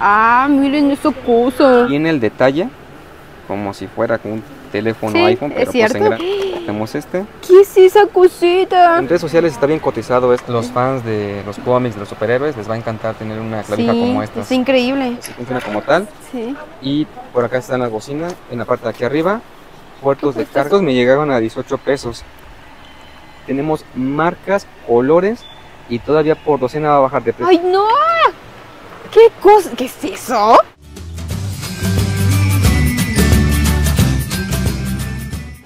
Ah, miren esa cosa. Tiene el detalle como si fuera un teléfono Sí, iPhone, es pero pues cierto. en gran. Tenemos este. ¿Qué es esa cosita? En redes sociales está bien cotizado. Es, los fans de los cómics, de los superhéroes, les va a encantar tener una clavija Sí, como esta. es increíble. Así funciona como tal. Sí. Y por acá están las bocinas, en la parte de aquí arriba. Puertos de cargos me llegaron a 18 pesos. Tenemos marcas, colores y todavía por docena va a bajar de precio. ¡Ay, no! ¿Qué cosa? ¿Qué es eso?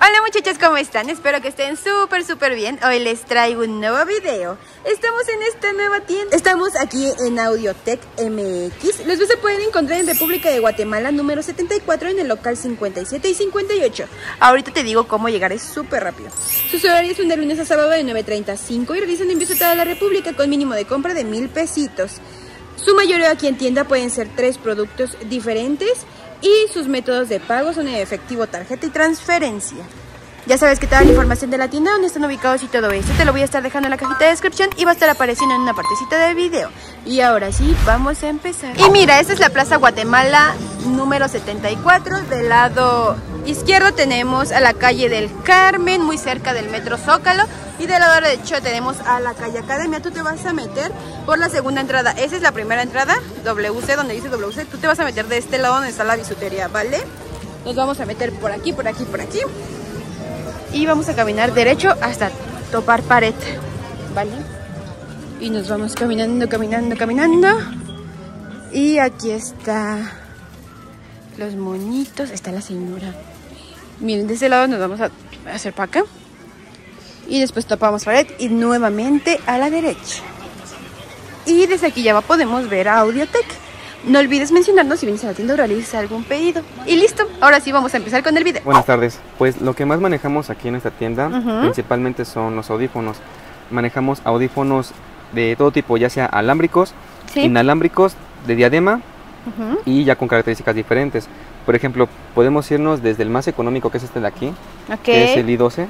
Hola muchachos, ¿cómo están? Espero que estén súper, súper bien. Hoy les traigo un nuevo video. Estamos en esta nueva tienda. Estamos aquí en Audiotech MX. Los vas a poder encontrar en República de Guatemala, número 74, en el local 57 y 58. Ahorita te digo cómo llegar, es súper rápido. Sus horarios son de lunes a sábado de 9.35 y realizan envíos a toda la República con mínimo de compra de mil pesitos. Su mayoría aquí en tienda pueden ser tres productos diferentes y sus métodos de pago son en efectivo, tarjeta y transferencia. Ya sabes que toda la información de la tienda, dónde están ubicados y todo eso, te lo voy a estar dejando en la cajita de descripción y va a estar apareciendo en una partecita del video. Y ahora sí, vamos a empezar. Y mira, esta es la Plaza Guatemala número 74. Del lado izquierdo tenemos a la calle del Carmen, muy cerca del Metro Zócalo. Y del lado derecho tenemos a la calle Academia. Tú te vas a meter por la segunda entrada. Esa es la primera entrada, WC, donde dice WC. Tú te vas a meter de este lado donde está la bisutería, ¿vale? Nos vamos a meter por aquí, por aquí, por aquí. Y vamos a caminar derecho hasta topar pared, ¿vale? Y nos vamos caminando, caminando, caminando. Y aquí está los monitos. Está la señora. Miren, de este lado nos vamos a hacer para acá. Y después topamos pared y nuevamente a la derecha. Y desde aquí ya podemos ver a Audiotech. No olvides mencionarnos si vienes a la tienda o realizas algún pedido. Y listo, ahora sí vamos a empezar con el video. Buenas tardes. Pues lo que más manejamos aquí en esta tienda principalmente son los audífonos. Manejamos audífonos de todo tipo, ya sea alámbricos, Sí. inalámbricos, de diadema y ya con características diferentes. Por ejemplo, podemos irnos desde el más económico, que es este de aquí, que es el i12.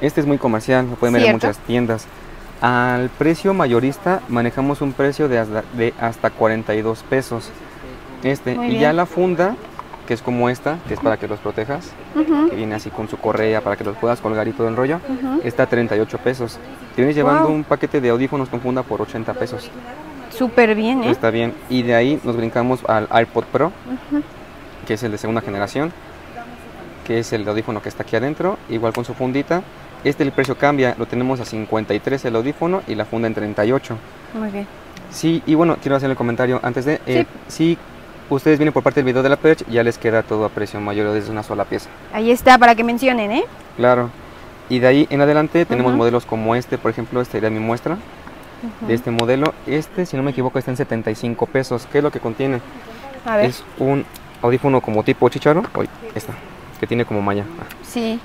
Este es muy comercial, lo pueden ver en muchas tiendas. Al precio mayorista manejamos un precio de hasta, de hasta 42 pesos. Este, Muy y bien. ya la funda, que es como esta, que es para que los protejas, que viene así con su correa para que los puedas colgar y todo el rollo, está a 38 pesos. Te vienes llevando Wow. un paquete de audífonos con funda por 80 pesos. Súper bien, ¿eh? Está bien. Y de ahí nos brincamos al iPod Pro, que es el de segunda generación, que es el audífono que está aquí adentro, igual con su fundita. Este el precio cambia, lo tenemos a 53 el audífono y la funda en 38. Muy bien. Sí, y bueno, quiero hacer el comentario antes de... eh, si ustedes vienen por parte del video de la Perch, ya les queda todo a precio mayor desde una sola pieza. Ahí está, para que mencionen, ¿eh? Claro. Y de ahí en adelante tenemos modelos como este, por ejemplo, esta era mi muestra de este modelo. Este, si no me equivoco, está en 75 pesos. ¿Qué es lo que contiene? A ver. Es un audífono como tipo chicharo. Hoy, esta, que tiene como malla. Sí.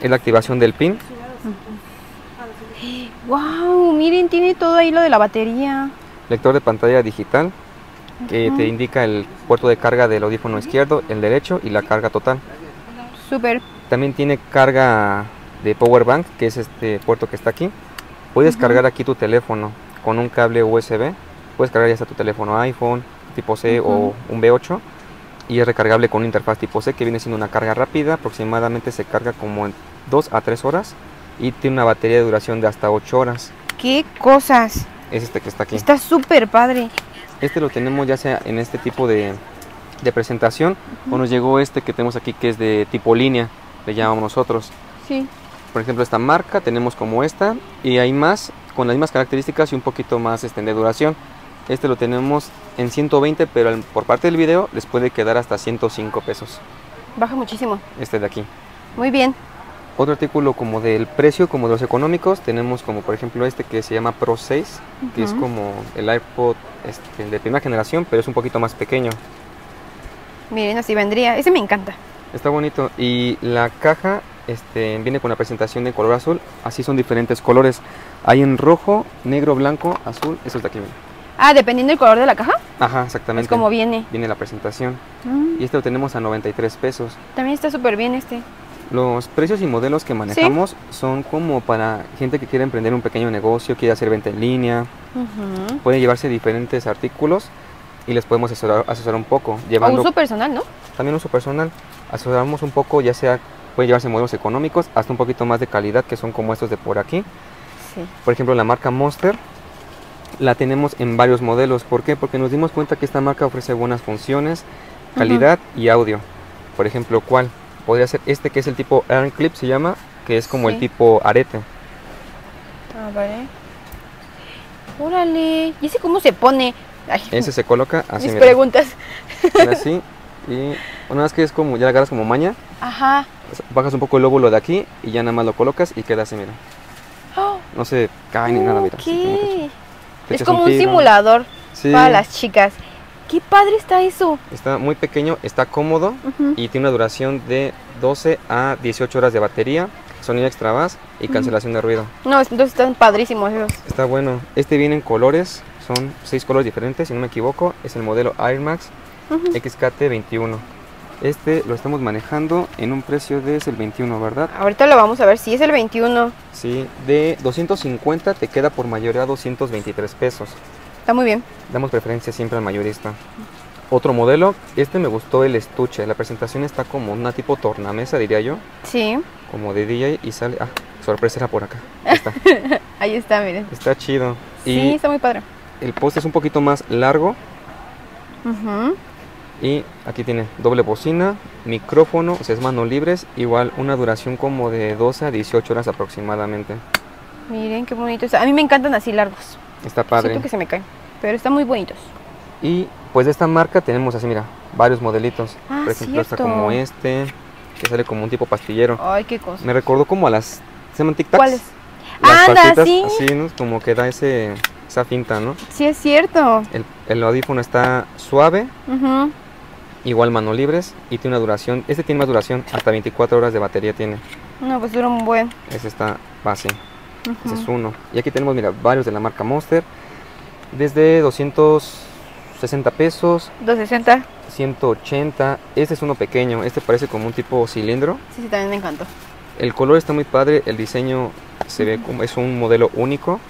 Es la activación del pin. Wow, miren, tiene todo ahí lo de la batería. Lector de pantalla digital que te indica el puerto de carga del audífono izquierdo, el derecho y la carga total. Súper. También tiene carga de power bank, que es este puerto que está aquí. Puedes cargar aquí tu teléfono con un cable USB. Puedes cargar ya sea tu teléfono iPhone tipo C o un B8 y es recargable con una interfaz tipo C que viene siendo una carga rápida. Aproximadamente se carga como en 2 a 3 horas y tiene una batería de duración de hasta 8 horas. ¿Qué cosas? Es este que está aquí. Está súper padre. Este lo tenemos ya sea en este tipo de, de presentación o nos llegó este que tenemos aquí que es de tipo línea, le llamamos nosotros. Sí. Por ejemplo, esta marca tenemos como esta y hay más con las mismas características y un poquito más este, de duración. Este lo tenemos en 120, pero por parte del video les puede quedar hasta 105 pesos. Baja muchísimo. Este de aquí. Muy bien. Otro artículo como del precio, como de los económicos, tenemos como por ejemplo este que se llama Pro 6, que es como el iPod este, de primera generación, pero es un poquito más pequeño. Miren, así vendría. Ese me encanta. Está bonito. Y la caja este, viene con la presentación de color azul. Así son diferentes colores. Hay en rojo, negro, blanco, azul. Eso es de aquí. Ah, dependiendo del color de la caja. Ajá, exactamente. Es como viene. Viene la presentación. Mm, Y este lo tenemos a 93 pesos. También está súper bien este. Los precios y modelos que manejamos son como para gente que quiere emprender un pequeño negocio, quiere hacer venta en línea, Ujú. puede llevarse diferentes artículos y les podemos asesorar, asesorar un poco, llevando uso personal, ¿no? también uso personal, asesoramos un poco, ya sea puede llevarse modelos económicos hasta un poquito más de calidad que son como estos de por aquí. Sí. Por ejemplo, la marca Monster la tenemos en varios modelos. ¿Por qué? Porque nos dimos cuenta que esta marca ofrece buenas funciones, calidad y audio. Por ejemplo, ¿cuál? Podría ser este que es el tipo Iron Clip, se llama, que es como el Sí. tipo arete. A ver. Órale. ¿Y ese cómo se pone? Ay, Ese se coloca así, mis mira, preguntas. así. Y una vez que es como, ya la agarras como maña, Ajá. bajas un poco el lóbulo de aquí y ya nada más lo colocas y queda así, mira. Oh, No se cae ni nada, mira. así Es como un simulador Sí, para las chicas. Qué padre está eso. está muy pequeño, está cómodo y tiene una duración de 12 a 18 horas de batería, sonido extra bass y cancelación de ruido. No, entonces están padrísimos esos. Está bueno. Este viene en colores, son seis colores diferentes, si no me equivoco. Es el modelo Air Max Ujú. XKT21. Este lo estamos manejando en un precio de es el 21, ¿verdad? Ahorita lo vamos a ver. Si es el 21. Sí, de 250 te queda por mayoría 223 pesos. Está muy bien. Damos preferencia siempre al mayorista. Otro modelo, este me gustó el estuche. La presentación está como una tipo tornamesa, diría yo, Sí. como de DJ y sale. Ah, sorpresa era por acá. Ahí está. Ahí está, miren. Está chido. Sí, Y está muy padre. el poste es un poquito más largo. Ujú. Y aquí tiene doble bocina, micrófono, o sea, es manos libres, igual una duración como de 12 a 18 horas aproximadamente. Miren qué bonitos. A mí me encantan así largos. Está padre. Siento que se me caen. Pero están muy bonitos. Y pues de esta marca tenemos así, mira, varios modelitos. Ah, Por ejemplo, está cierto. como este, que sale como un tipo pastillero. Ay, qué cosa. Me recordó como a las, ¿se llaman tic tacs? ¿Cuáles? Las Anda, pastitas, sí. así, ¿no? Como que da ese, esa finta, ¿no? Sí, es cierto. El, el audífono está suave, Ujú. Igual manos libres, y tiene una duración, este tiene más duración, hasta 24 horas de batería tiene. No, pues dura un buen. Ese está base. Ujú. Ese es uno. Y aquí tenemos, mira, varios de la marca Monster. Desde 260 pesos, 260. 180. Este es uno pequeño. Este parece como un tipo cilindro. Sí, sí, también me encantó. El color está muy padre. El diseño se ve como es un modelo único.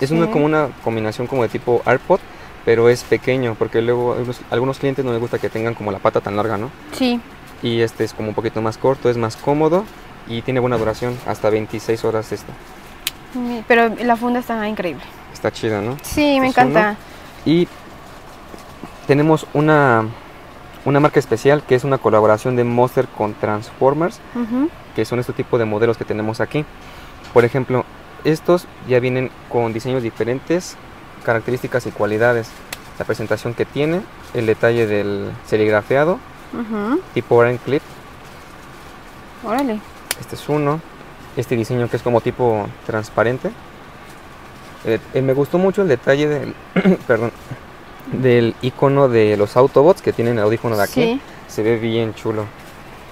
Es una Sí. como una combinación como de tipo AirPod, pero es pequeño porque luego a algunos, clientes no les gusta que tengan como la pata tan larga, ¿no? Sí. Y este es como un poquito más corto, es más cómodo y tiene buena duración, hasta 26 horas esto. Mi- Pero la funda está increíble. Está chido, ¿no? Sí, me Es uno. encanta. Y tenemos una, una marca especial que es una colaboración de Monster con Transformers, Ujú. que son este tipo de modelos que tenemos aquí. Por ejemplo, estos ya vienen con diseños diferentes, características y cualidades. La presentación que tiene, el detalle del serigrafeado, Ujú. tipo Orange Clip, Órale. este es uno. Este diseño que es como tipo transparente. Eh, eh, me gustó mucho el detalle del, perdón, del icono de los Autobots que tienen el audífono de aquí. Sí. Se ve bien chulo.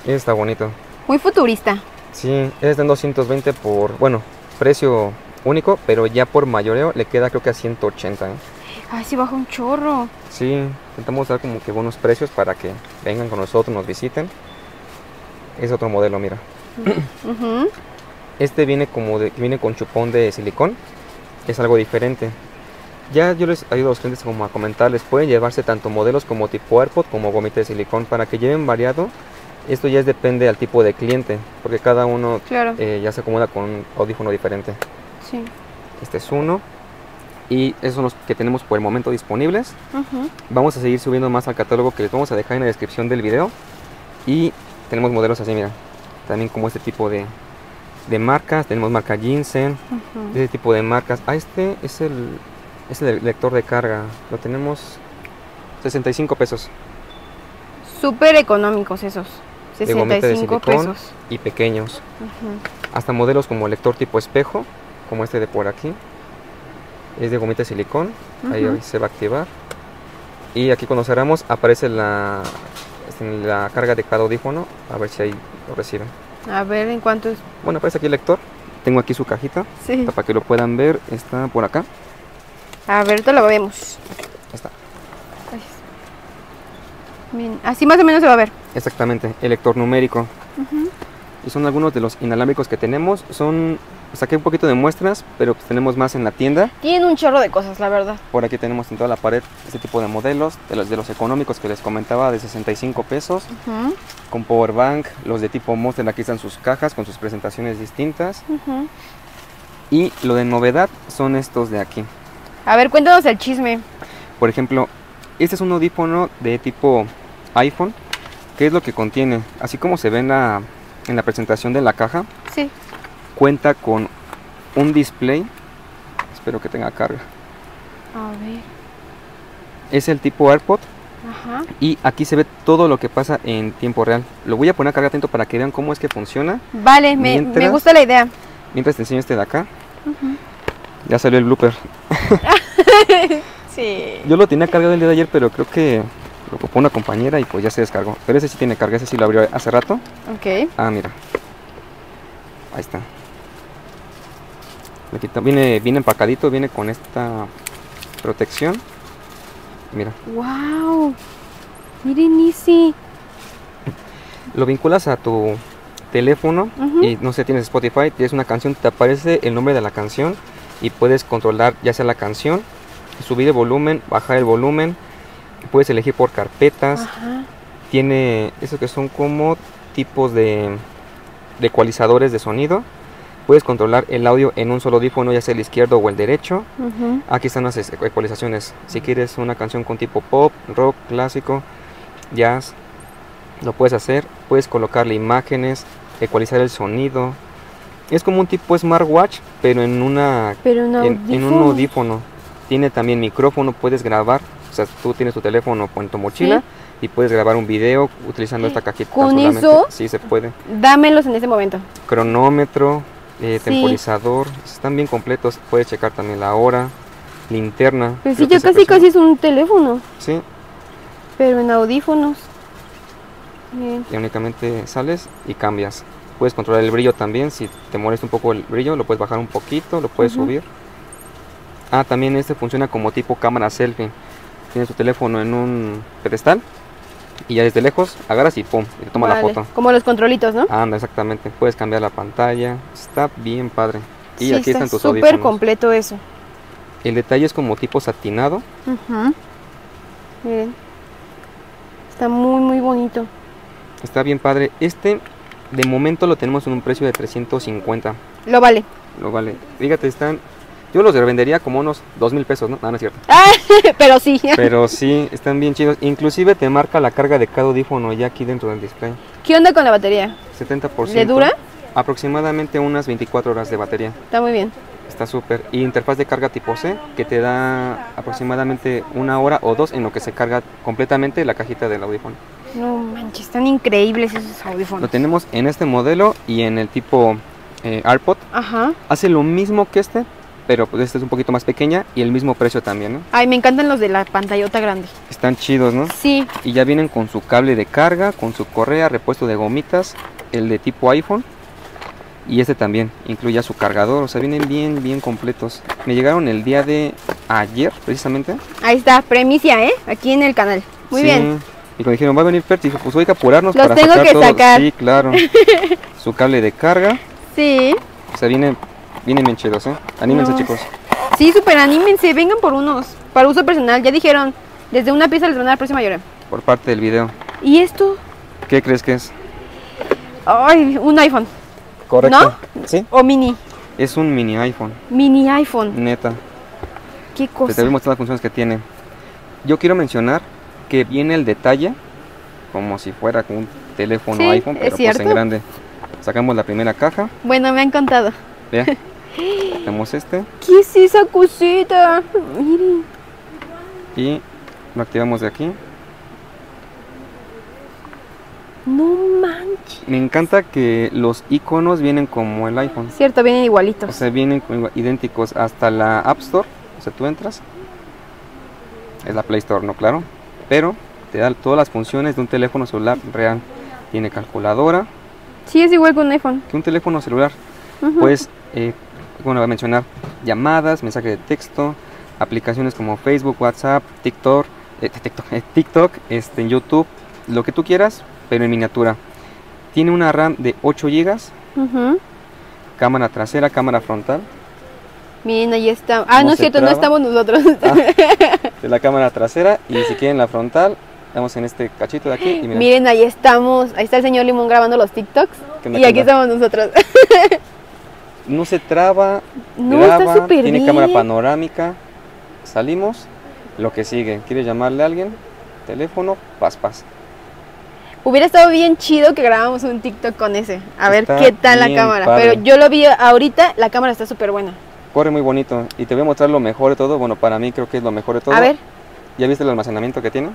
Ese está bonito. Muy futurista. Sí, está en 220 por, bueno, precio único, pero ya por mayoreo le queda creo que a 180. ¿eh? Ay, sí baja un chorro. Sí, intentamos dar como que buenos precios para que vengan con nosotros, nos visiten. Es otro modelo, mira. Este viene como de, viene con chupón de silicón. Es algo diferente. Ya yo les ayudo a los clientes como a comentarles, pueden llevarse tanto modelos como tipo AirPod como gomita de silicón para que lleven variado. Esto ya es depende al tipo de cliente, porque cada uno Claro. eh, ya se acomoda con un audífono diferente. Sí. Este es uno. Y esos son los que tenemos por el momento disponibles. Vamos a seguir subiendo más al catálogo que les vamos a dejar en la descripción del video. Y tenemos modelos así, mira. También como este tipo de, de marcas. Tenemos marca Ginseng. Ujú. Ese tipo de marcas. Ah, este es el, es el lector de carga. Lo tenemos 65 pesos. Súper económicos esos. De gomita de 65 silicón. pesos. Y pequeños. Hasta modelos como lector tipo espejo. Como este de por aquí. Es de gomita de silicón. Ahí se va a activar. Y aquí cuando cerramos aparece la, en la carga de cada audífono. A ver si ahí lo reciben. A ver en cuánto es. Bueno, aparece aquí el lector. Tengo aquí su cajita. Sí. Para que lo puedan ver. Está por acá. A ver, ahorita lo vemos. Ahí está. Bien, Así más o menos se va a ver. Exactamente. El lector numérico. Y son algunos de los inalámbricos que tenemos. Son saqué un poquito de muestras, pero pues tenemos más en la tienda. Tienen un chorro de cosas, la verdad. Por aquí tenemos en toda la pared este tipo de modelos, de los, de los económicos que les comentaba, de 65 pesos, Ujú, con power bank, los de tipo Monster, aquí están sus cajas con sus presentaciones distintas. Y lo de novedad son estos de aquí. A ver, cuéntanos el chisme. Por ejemplo, este es un audífono de tipo iPhone. ¿Qué es lo que contiene? Así como se ve en la, en la presentación de la caja, Sí. cuenta con un display. Espero que tenga carga. A ver. Es el tipo AirPod Ajá. y aquí se ve todo lo que pasa en tiempo real. Lo voy a poner a carga atento para que vean cómo es que funciona. Vale, me, me gusta la idea. Mientras te enseño este de acá. Ya salió el blooper. Sí. Yo lo tenía cargado el día de ayer, pero creo que lo ocupó una compañera y pues ya se descargó. Pero ese sí tiene carga, ese sí lo abrió hace rato. Ok. Ah, mira. Ahí está. Quita- viene, viene empacadito, viene con esta protección. Mira, Wow. Miren ese. lo vinculas a tu teléfono y no sé, tienes Spotify, tienes una canción, te aparece el nombre de la canción y puedes controlar ya sea la canción, subir el volumen, bajar el volumen, puedes elegir por carpetas, Ajá. tiene esos que son como tipos de, de ecualizadores de sonido. Puedes controlar el audio en un solo audífono, ya sea el izquierdo o el derecho. Aquí están las ecu- ecualizaciones. Si quieres una canción con tipo pop, rock, clásico, jazz, lo puedes hacer. Puedes colocarle imágenes, ecualizar el sonido. Es como un tipo smartwatch, pero en una Pero no. en, en un audífono. Tiene también micrófono, puedes grabar. O sea, tú tienes tu teléfono en tu mochila y puedes grabar un video utilizando esta cajita. ¿Con solamente. eso? Sí, se puede. Dámelos en este momento. Cronómetro, eh, Sí. temporizador, están bien completos. Puedes checar también la hora, linterna. Pues sí, se casi casi es un teléfono. Sí, Pero en audífonos. Bien. y únicamente sales y cambias. Puedes controlar el brillo también. Si te molesta un poco el brillo, lo puedes bajar un poquito, lo puedes subir. Ah, también este funciona como tipo cámara selfie. Tienes tu teléfono en un pedestal y ya desde lejos agarras y pum, y te toma la foto. Como los controlitos, ¿no? Anda, exactamente. Puedes cambiar la pantalla. Está bien padre. Y Sí, aquí está están tus súper completo eso. El detalle es como tipo satinado. Miren. Está muy, muy bonito. Está bien padre. Este de momento lo tenemos en un precio de 350. Lo vale. Lo vale. Fíjate, están. Yo los revendería como unos 2 mil pesos, ¿no? No, no es cierto. Ah, pero sí. Pero sí, están bien chidos. Inclusive te marca la carga de cada audífono ya aquí dentro del display. ¿Qué onda con la batería? 70%. ¿Le dura? Aproximadamente unas 24 horas de batería. Está muy bien. Está súper. Y interfaz de carga tipo C que te da aproximadamente una hora o dos en lo que se carga completamente la cajita del audífono. No manches, están increíbles esos audífonos. Lo tenemos en este modelo y en el tipo eh, AirPod. Ajá. Hace lo mismo que este, pero pues este es un poquito más pequeña y el mismo precio también, ¿no? Ay, me encantan los de la pantallota grande. Están chidos, ¿no? Sí. Y ya vienen con su cable de carga, con su correa, repuesto de gomitas, el de tipo iPhone. Y este también incluye su cargador, o sea, vienen bien, bien completos. Me llegaron el día de ayer, precisamente. Ahí está, premicia, ¿eh? Aquí en el canal. Muy Sí. bien. Y cuando dijeron, va a venir dijo, pues hay que apurarnos Los para tengo sacar que todo. sacar. Sí, claro. su cable de carga, Sí. o sea, vienen, vienen bien chidos, ¿eh? Anímense, No. chicos. Sí, súper anímense, vengan por unos. Para uso personal, ya dijeron, desde una pieza les van a dar precio mayor. Por parte del video. ¿Y esto? ¿Qué crees que es? Ay, un iPhone. Correcto. Sí, O mini. es un mini iPhone, Mini iPhone. neta. Qué cosa. te voy a mostrar las funciones que tiene. Yo quiero mencionar que viene el detalle como si fuera con un teléfono Sí, iPhone, pero pues en grande. Sacamos la primera caja, Bueno, me han contado. Tenemos este ¿Qué es esa cosita? Miren. y lo activamos de aquí. No manches. Me encanta que los iconos vienen como el iPhone. Cierto, vienen O igualitos. sea, vienen idénticos hasta la App Store. O sea, tú entras. Es la Play Store, ¿no? Claro. Pero te da todas las funciones de un teléfono celular real. Tiene calculadora, Sí, es igual con un iPhone. que un teléfono celular. Puedes, eh, bueno, voy a mencionar llamadas, mensaje de texto, aplicaciones como Facebook, WhatsApp, TikTok, eh, TikTok, eh, TikTok este, YouTube, lo que tú quieras, pero en miniatura. Tiene una RAM de 8 GB, cámara trasera, cámara frontal. Miren, ahí está. Ah, No no, es cierto, no estamos nosotros. Ah, de la cámara trasera y si quieren la frontal, damos en este cachito de aquí y miren, Miren, ahí estamos. Ahí está el señor Limón grabando los TikToks. ¿Qué onda, Y aquí estamos nosotros. no se traba, No, graba, está tiene bien. cámara panorámica. Salimos, lo que sigue. ¿Quieres llamarle a alguien? Teléfono, pas, pas. Hubiera estado bien chido que grabáramos un TikTok con ese. A ver Está qué tal la cámara. padre. Pero yo lo vi ahorita, la cámara está súper buena. Corre muy bonito y te voy a mostrar lo mejor de todo. Bueno, para mí creo que es lo mejor de todo. A ver. ¿Ya viste el almacenamiento que tiene?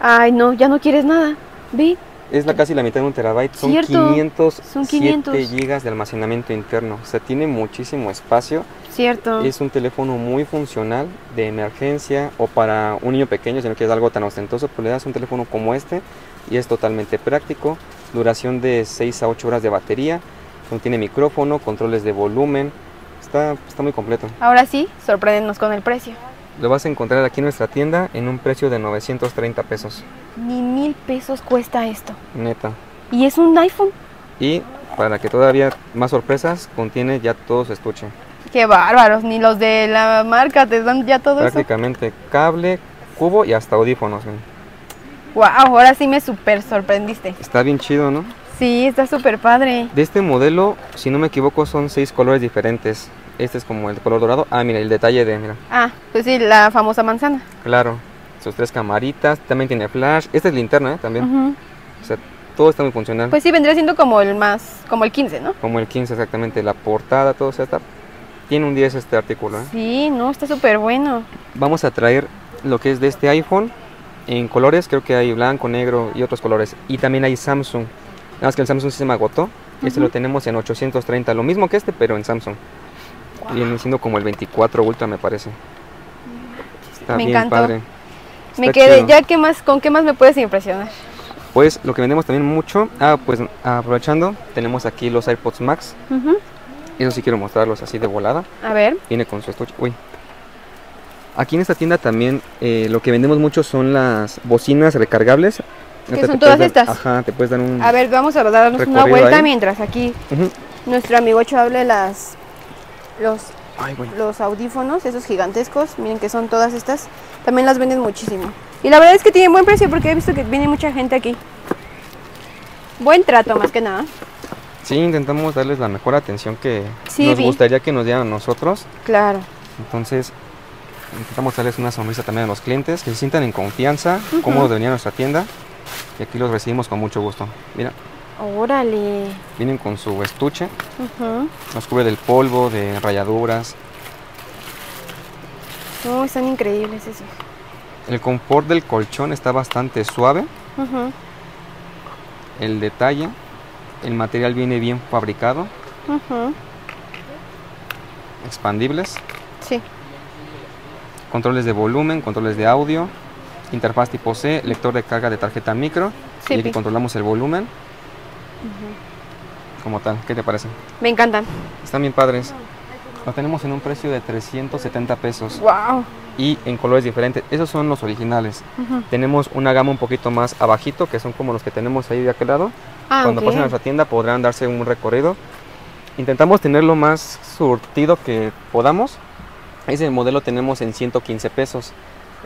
Ay, no, ya no quieres nada. Ve. Es la casi la mitad de un terabyte. Son Cierto, 507 son 500. gigas de almacenamiento interno. O sea, tiene muchísimo espacio. Cierto. Es un teléfono muy funcional de emergencia o para un niño pequeño, si no quieres algo tan ostentoso, pues le das un teléfono como este y es totalmente práctico. Duración de 6 a 8 horas de batería. Contiene micrófono, controles de volumen. Está, está muy completo. Ahora sí, sorpréndenos con el precio. Lo vas a encontrar aquí en nuestra tienda en un precio de 930 pesos. Ni mil pesos cuesta esto. Neta. Y es un iPhone. Y para que todavía más sorpresas, contiene ya todo su estuche. Qué bárbaros, ni los de la marca te dan ya todo eso. Prácticamente cable, cubo y hasta audífonos. ven. Wow, ahora sí me súper sorprendiste. Está bien chido, ¿no? Sí, está súper padre. De este modelo, si no me equivoco, son seis colores diferentes. Este es como el color dorado. Ah, mira, el detalle de, mira, Ah, pues sí, la famosa manzana. claro. Sus tres camaritas, también tiene flash. Esta es linterna, ¿eh? También. O sea, todo está muy funcional. Pues sí, vendría siendo como el más, como el 15, ¿no? como el 15 exactamente, la portada, todo, o sea, está... Tiene un 10 este artículo, ¿eh? Sí, no, está súper bueno. Vamos a traer lo que es de este iPhone en colores, creo que hay blanco, negro y otros colores. Y también hay Samsung. Nada más que el Samsung sí se me agotó. Este lo tenemos en 830, lo mismo que este, pero en Samsung. Viene siendo como el 24 Ultra, me parece. Está Me bien encantó. padre. Me quedé, chido. ya qué más, ¿con qué más me puedes impresionar? Pues lo que vendemos también mucho, ah, pues aprovechando, tenemos aquí los AirPods Max. Eso sí quiero mostrarlos así de volada. A ver, Viene con su estuche. Uy. Aquí en esta tienda también eh, lo que vendemos mucho son las bocinas recargables. ¿Qué Esta son todas dar- estas? Ajá, te puedes dar un... a ver, vamos a darnos una vuelta ahí. mientras aquí nuestro amigo Ocho hable las los Ay, los audífonos, esos gigantescos, miren que son todas estas, también las venden muchísimo. Y la verdad es que tienen buen precio porque he visto que viene mucha gente aquí. Buen trato más que nada. Sí, intentamos darles la mejor atención que Sí, nos vi. gustaría que nos dieran a nosotros. Claro. Entonces, intentamos darles una sonrisa también a los clientes, que se sientan en confianza, cómodos de venir a nuestra tienda. Y aquí los recibimos con mucho gusto. Mira, Órale. vienen con su estuche, Ujú. nos cubre del polvo, de rayaduras. No, están increíbles esos. El confort del colchón está bastante suave. El detalle, el material viene bien fabricado, expandibles, Sí. controles de volumen, controles de audio, interfaz tipo C, lector de carga de tarjeta micro Sí, y aquí controlamos el volumen. Como tal, ¿qué te parece? Me encantan. Están bien padres. Lo tenemos en un precio de 370 pesos Wow. y en colores diferentes. Esos son los originales. Tenemos una gama un poquito más abajito, que son como los que tenemos ahí de aquel lado. Ah, Cuando pasen a nuestra tienda podrán darse un recorrido. Intentamos tener lo más surtido que podamos. Ese modelo tenemos en 115 pesos.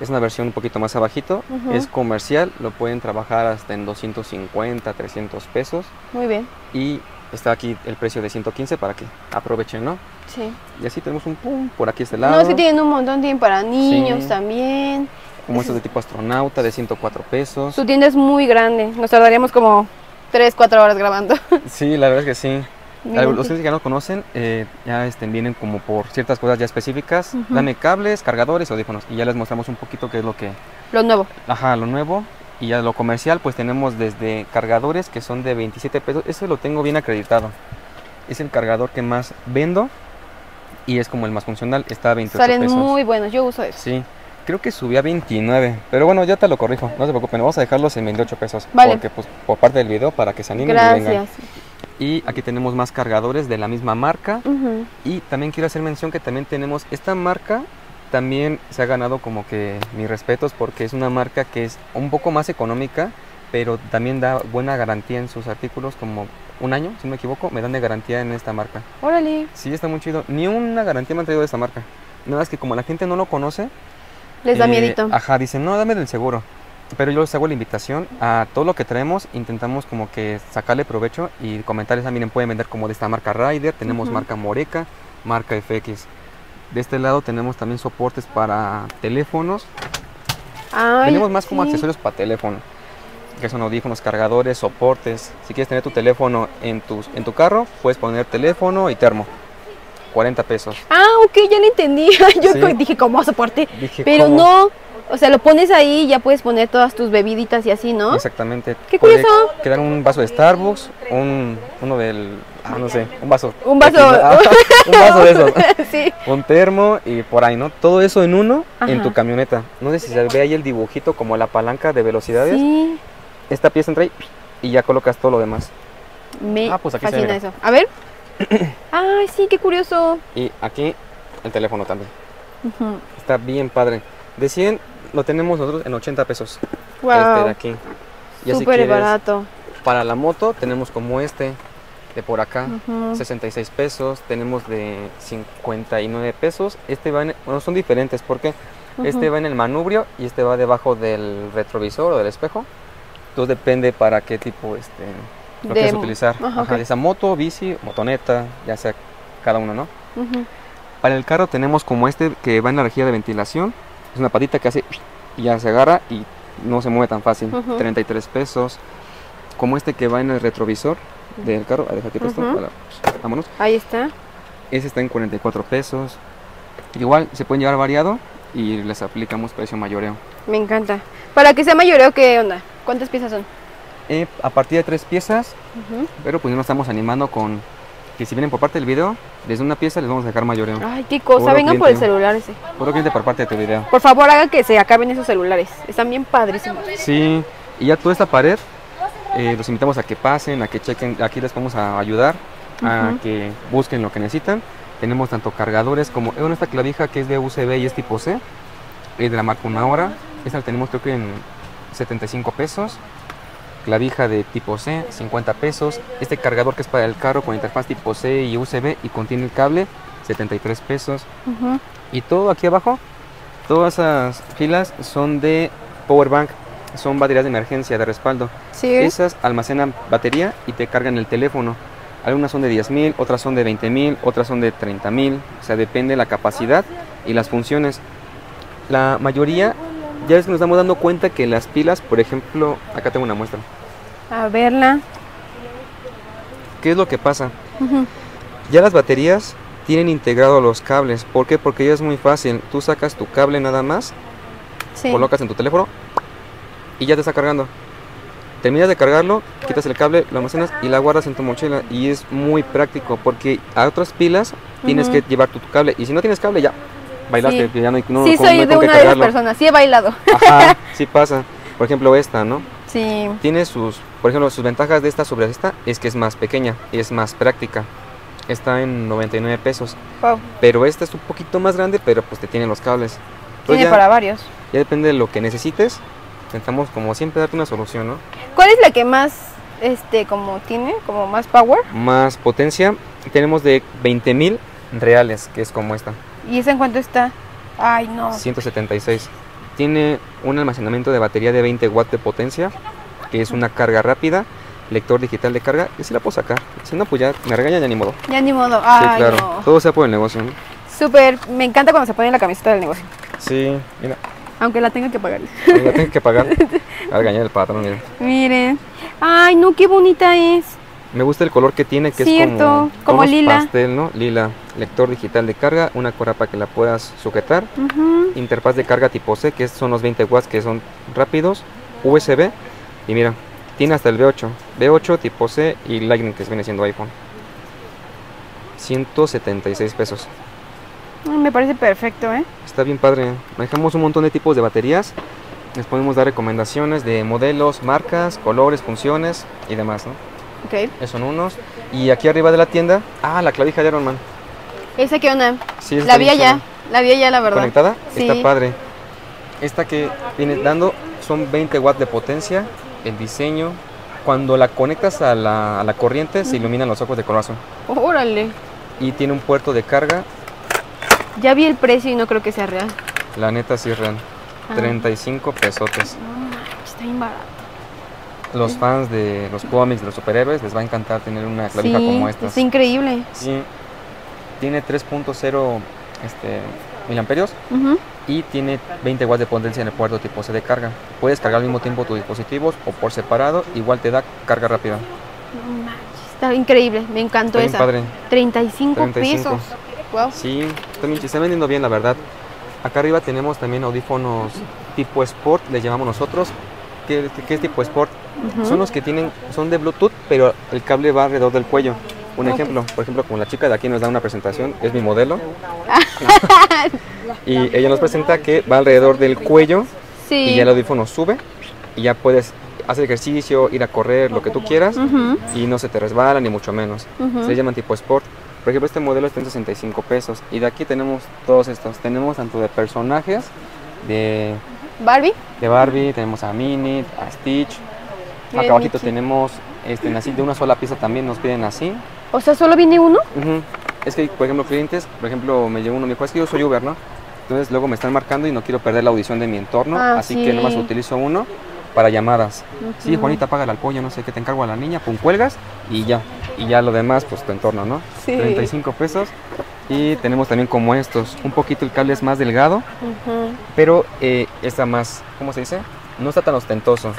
Es una versión un poquito más abajito. Es comercial, lo pueden trabajar hasta en 250, 300 pesos. Muy bien. Y está aquí el precio de 115 para que aprovechen, ¿no? Sí. Y así tenemos un pum por aquí este lado. No, es que tienen un montón, tienen para niños Sí. también. Como estos de tipo astronauta de 104 pesos. Su tienda es muy grande. Nos tardaríamos como 3, 4 horas grabando. Sí, la verdad es que sí. Los que ya no conocen, eh, ya este, vienen como por ciertas cosas ya específicas. Ujú. Dame cables, cargadores, audífonos. Y ya les mostramos un poquito qué es lo que... Lo nuevo. Ajá, lo nuevo. Y ya lo comercial, pues tenemos desde cargadores que son de 27 pesos. Ese lo tengo bien acreditado. Es el cargador que más vendo. Y es como el más funcional. Está a 28 Salen pesos. muy buenos. Yo uso eso. Sí. Creo que subí a 29. Pero bueno, ya te lo corrijo. No se preocupen. Vamos a dejarlos en 28 pesos. Vale. Porque pues por parte del video para que se animen y vengan. Y aquí tenemos más cargadores de la misma marca. Y también quiero hacer mención que también tenemos esta marca. También se ha ganado como que mis respetos porque es una marca que es un poco más económica pero también da buena garantía en sus artículos, como un año, si no me equivoco, me dan de garantía en esta marca. Órale. Sí, está muy chido. Ni una garantía me han traído de esta marca. Nada más que como la gente no lo conoce, Les da eh, miedito. Ajá, dicen, no, dame del seguro. Pero yo les hago la invitación a todo lo que traemos, intentamos como que sacarle provecho y comentarles, miren, pueden vender como de esta marca Rider, tenemos marca Moreca, marca FX. De este lado tenemos también soportes para teléfonos, Ay, tenemos más como accesorios para teléfono, que son audífonos, cargadores, soportes. Si quieres tener tu teléfono en tu, en tu carro, puedes poner teléfono y termo, 40 pesos. Ah, ok, ya lo entendí. Yo Sí. dije, ¿cómo soporte? Dije, Pero ¿cómo? no, o sea, lo pones ahí y ya puedes poner todas tus bebiditas y así, ¿no? Exactamente. Qué Puede curioso. Quedar un vaso de Starbucks, un, uno del, ah, no sé, un vaso. Un vaso. Ah, un vaso de esos. sí. Un termo y por ahí, ¿no? Todo eso en uno en Ajá. tu camioneta. No sé si se ve ahí el dibujito como la palanca de velocidades. Sí, Esta pieza entra ahí y ya colocas todo lo demás. me Ah, pues aquí fascina eso. A ver. Ay, sí, qué curioso. Y aquí el teléfono también. Está bien padre. De 100 lo tenemos nosotros en 80 pesos. Wow. Este de aquí. Y Súper quieres, barato. Para la moto tenemos como este de por acá. Ujú. 66 pesos, tenemos de 59 pesos. Este va en, bueno, son diferentes porque este va en el manubrio y este va debajo del retrovisor o del espejo. Todo depende para qué tipo este lo De quieres utilizar. Ajá, Ajá, ok. esa moto, bici, motoneta, ya sea cada uno, ¿no? Para el carro tenemos como este que va en la rejilla de ventilación. Es una patita que hace y ya se agarra y no se mueve tan fácil. Ujú. 33 pesos. Como este que va en el retrovisor del carro. Ah, deja aquí puesto. Ujú. para- vámonos. Ahí está. Ese está en 44 pesos. Igual se pueden llevar variado y les aplicamos precio mayoreo. Me encanta. Para que sea mayoreo, ¿qué onda? ¿Cuántas piezas son? Eh, a partir de tres piezas, pero pues no nos estamos animando con que si vienen por parte del video, desde una pieza les vamos a dejar mayoreo. Ay, qué cosa. Puro Vengan por el celular ese. Puro cliente por parte de tu video. Por favor, hagan que se acaben esos celulares. Están bien padrísimos. Sí, y ya toda esta pared, eh, los invitamos a que pasen, a que chequen, aquí les vamos a ayudar, a que busquen lo que necesitan. Tenemos tanto cargadores como, eh, bueno, esta clavija que es de USB y es tipo C, es de la marca Una Hora. Esta la tenemos creo que en 75 pesos. Clavija de tipo C, 50 pesos. Este cargador que es para el carro con interfaz tipo C y USB y contiene el cable, 73 pesos. Ujú. Y todo aquí abajo, todas esas filas son de power bank, son baterías de emergencia, de respaldo. Sí. Esas almacenan batería y te cargan el teléfono. Algunas son de 10.000, otras son de 20.000, otras son de 30.000. O sea, depende la capacidad y las funciones. La mayoría, ya es que nos estamos dando cuenta que las pilas, por ejemplo, acá tengo una muestra. A verla. ¿Qué es lo que pasa? Ya las baterías tienen integrados los cables. ¿Por qué? Porque ya es muy fácil. Tú sacas tu cable nada más Sí. colocas en tu teléfono y ya te está cargando. Terminas de cargarlo, quitas el cable, lo almacenas y la guardas en tu mochila. Y es muy práctico porque a otras pilas tienes que llevar tu, tu cable. Y si no tienes cable, ya bailaste, Sí. ya no no, sí, soy no de una de las personas. Sí, he bailado. Ajá, sí pasa. Por ejemplo, esta, ¿no? Sí. Tiene sus, por ejemplo, sus ventajas de esta sobre esta es que es más pequeña y es más práctica. Está en 99 pesos. Wow. Pero esta es un poquito más grande, pero pues te tiene los cables. Entonces Tiene ya- para varios. ya depende de lo que necesites. Intentamos como siempre darte una solución, ¿no? ¿Cuál es la que más, este, como tiene, como más power? Más potencia. Tenemos de 20.000 reales, que es como esta. ¿Y esa en cuánto está? Ay, no. 176. Tiene un almacenamiento de batería de 20 watts de potencia, que es una carga rápida. Lector digital de carga, y si la puedo sacar. Si no, pues ya me regañan, ya ni modo. Ya ni modo. Sí, Ay, claro. no. Todo sea por el negocio, ¿no? Súper. Me encanta cuando se pone la camiseta del negocio. Sí, mira. Aunque la tenga que pagar. La tengo que pagar. A regañar el patrón, mira. Miren. Ay, no, qué bonita es. Me gusta el color que tiene, que Cierto, es como, como lila. pastel, ¿no? Lila. Lector digital de carga, una correa para que la puedas sujetar. Interfaz de carga tipo C, que son los 20 watts que son rápidos. USB. Y mira, tiene hasta el V8. V8 tipo C y Lightning, que viene siendo iPhone. 176 pesos. Me parece perfecto, ¿eh? Está bien padre. Manejamos un montón de tipos de baterías. Les podemos dar recomendaciones de modelos, marcas, colores, funciones y demás, ¿no? Ok. Esos son unos. Y aquí arriba de la tienda, ah, la clavija de Iron Man. ¿Esa qué onda? Sí, esa La vi allá. La vi allá, la verdad. ¿Conectada? Sí. Está padre. Esta que viene dando son 20 watts de potencia el diseño. Cuando la conectas a la, a la corriente, se iluminan los ojos de color azul. Órale. Y tiene un puerto de carga. Ya vi el precio y no creo que sea real. La neta sí es real. Ah. 35 pesotes. No está bien barato. Los fans de los cómics, de los superhéroes, les va a encantar tener una clavija Sí, como esta. es increíble. Sí. Tiene 3.0 este, miliamperios Ujú. y tiene 20 watts de potencia en el puerto tipo C de carga. Puedes cargar al mismo tiempo tus dispositivos o por separado, igual te da carga rápida. Está increíble. Me encantó Está esa. padre. 35, 35. pesos. Wow. Sí, también se está vendiendo bien, la verdad. Acá arriba tenemos también audífonos tipo Sport, les llamamos nosotros. ¿Qué, es tipo Sport? Son los que tienen, son de Bluetooth, pero el cable va alrededor del cuello. Un ejemplo, por ejemplo, como la chica de aquí nos da una presentación, es mi modelo. y ella nos presenta que va alrededor del cuello Sí. y ya el audífono sube y ya puedes hacer ejercicio, ir a correr, lo que tú quieras y no se te resbala ni mucho menos. ujú. Se llaman tipo Sport. Por ejemplo, este modelo está en 65 pesos y de aquí tenemos todos estos. Tenemos tanto de personajes de, Barbie. de Barbie, tenemos a Minnie, a Stitch. Acá abajito Mickey. tenemos este, así de una sola pieza también nos piden así. O sea, solo viene uno. Es que, por ejemplo, clientes, por ejemplo, me llegó uno, me dijo, es que yo soy Uber, ¿no? Entonces luego me están marcando y no quiero perder la audición de mi entorno, Ah, así que nomás sí. utilizo uno para llamadas. Sí. Juanita, paga al pollo, no sé qué, te encargo a la niña, pum, cuelgas y ya. Y ya lo demás, pues tu entorno, ¿no? Sí. 35 pesos. Y tenemos también como estos, un poquito el cable es más delgado, pero eh, está más, ¿cómo se dice? No está tan ostentoso,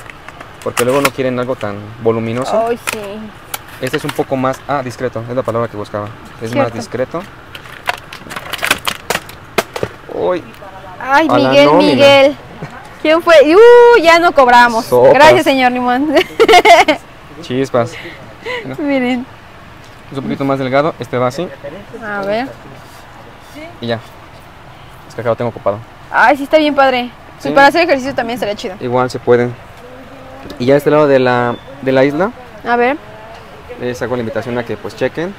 porque luego no quieren algo tan voluminoso. Ay, sí. Este es un poco más, ah, discreto, es la palabra que buscaba. Es más discreto. Uy, Ay, A Miguel. Miguel. ¿Quién fue? Uh, ya no cobramos. Sopas. Gracias, señor Limón. chispas. Miren. Es un poquito más delgado, este va así A ver. y ya. Es que acá lo tengo ocupado. Ay, sí está bien padre. Pues Sí. para hacer ejercicio también estaría chido. Igual se pueden. Y ya este lado de la, de la isla, A ver. les hago la invitación a que pues chequen.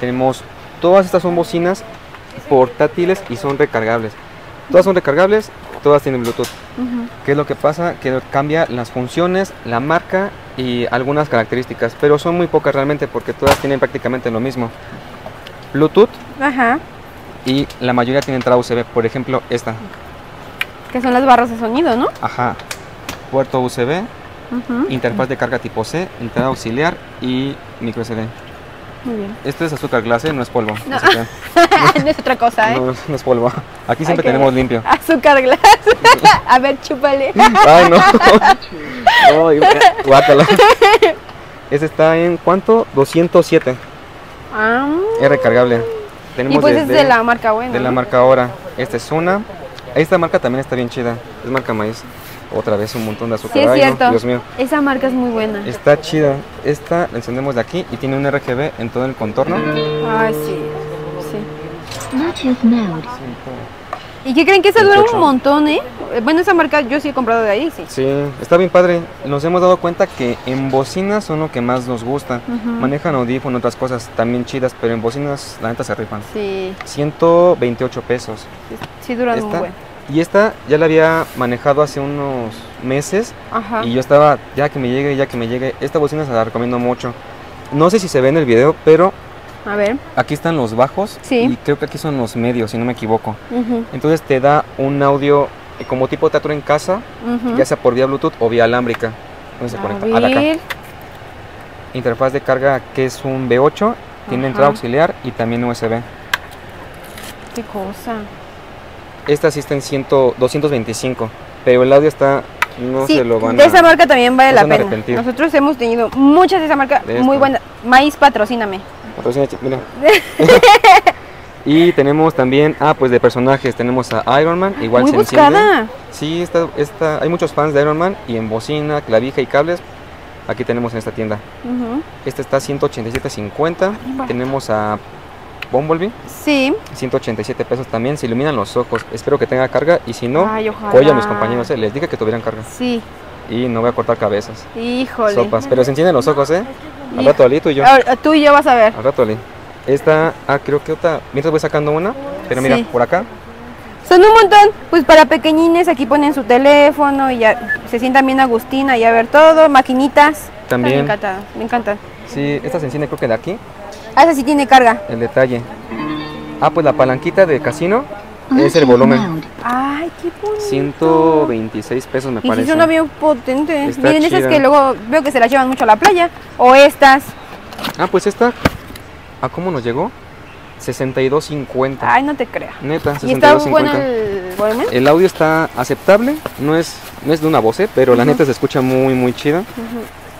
Tenemos, todas estas son bocinas portátiles y son recargables. Todas son recargables, todas tienen Bluetooth. ¿Qué es lo que pasa? Que cambia las funciones, la marca y algunas características, pero son muy pocas realmente porque todas tienen prácticamente lo mismo. Bluetooth Ajá. y la mayoría tienen entrada USB. Por ejemplo, esta. Que son las barras de sonido, ¿no? Ajá. Puerto USB, interfaz de carga tipo C, entrada auxiliar y micro SD. Muy bien. Esto es azúcar glase, no es polvo. No. que no es otra cosa, ¿eh? no, no es polvo. Aquí siempre tenemos limpio. Azúcar glass. A ver, chúpale. Ay, no. Ay, guácala. Este está en ¿cuánto? 207. Ah. Es recargable. Tenemos Y pues es de la marca buena. de la ¿no? marca ahora. Esta es una. Esta marca también está bien chida. Es marca maíz. Otra vez un montón de azúcar. Sí, es Ay, no, cierto. Dios mío. Esa marca es muy buena. Está chida. Esta la encendemos de aquí y tiene un RGB en todo el contorno. Ay, sí. Sí. ¿Y qué creen que esa dura 28. un montón, eh? Bueno, esa marca yo sí he comprado de ahí, sí. Sí, está bien padre. Nos hemos dado cuenta que en bocinas son lo que más nos gusta. Ujú. Manejan audífonos, otras cosas también chidas, pero en bocinas la neta se rifan. Sí, 128 pesos. sí, sí duran muy Esta, buen. Y esta ya la había manejado hace unos meses Ajá. y yo estaba, ya que me llegue, ya que me llegue. Esta bocina se la recomiendo mucho. No sé si se ve en el video, pero A ver. aquí están los bajos Sí. y creo que aquí son los medios, si no me equivoco. Ujú, Entonces te da un audio eh, como tipo teatro en casa, ya sea por vía Bluetooth o vía alámbrica. Entonces se A conecta a la acá. Interfaz de carga que es un B8, tiene Ajá. entrada auxiliar y también USB. Qué cosa. Esta sí está en 100, 225, pero el audio está, no sí, se lo van de a... esa marca también vale no la pena. arrepentir. Nosotros hemos tenido muchas de esa marca, De muy buena. Maíz, patrocíname. Patrocina, ch- mira. y tenemos también, ah, pues de personajes, tenemos a Iron Man, igual muy se enciende. buscada. Sí, está, está, hay muchos fans de Iron Man y en bocina, clavija y cables, aquí tenemos en esta tienda. Ujú. Este está 187.50, barato. tenemos a Bumblebee, Sí. 187 pesos también, se iluminan los ojos, espero que tenga carga y si no, Ay, ojalá. a mis compañeros, eh, les dije que tuvieran carga Sí. y no voy a cortar cabezas, Híjole. sopas, pero se encienden los ojos, eh, al rato Ali, tú y yo. Ahora, tú y yo vas a ver. Al rato, Ali. Esta, ah, creo que otra. Mientras voy sacando una, pero mira, Sí. por acá Son un montón, pues para pequeñines aquí ponen su teléfono y ya se sientan bien Agustina y a ver todo, maquinitas. También. Me encanta, me encantan. Sí, esta se enciende creo que de aquí, Ah, esa sí tiene carga. el detalle. Ah, pues la palanquita de casino es el volumen. Ay, qué bonito. 126 pesos me Y sí parece. suena bien potente. Está Miren, esas que luego veo que se las llevan mucho a la playa. O estas. Ah, pues esta. ¿A cómo nos llegó? 62.50. Ay, no te creas. Neta, ¿Y está 62.50. bueno el volumen? El audio está aceptable, no es, no es de una voz, ¿eh? pero la neta se escucha muy, muy chida.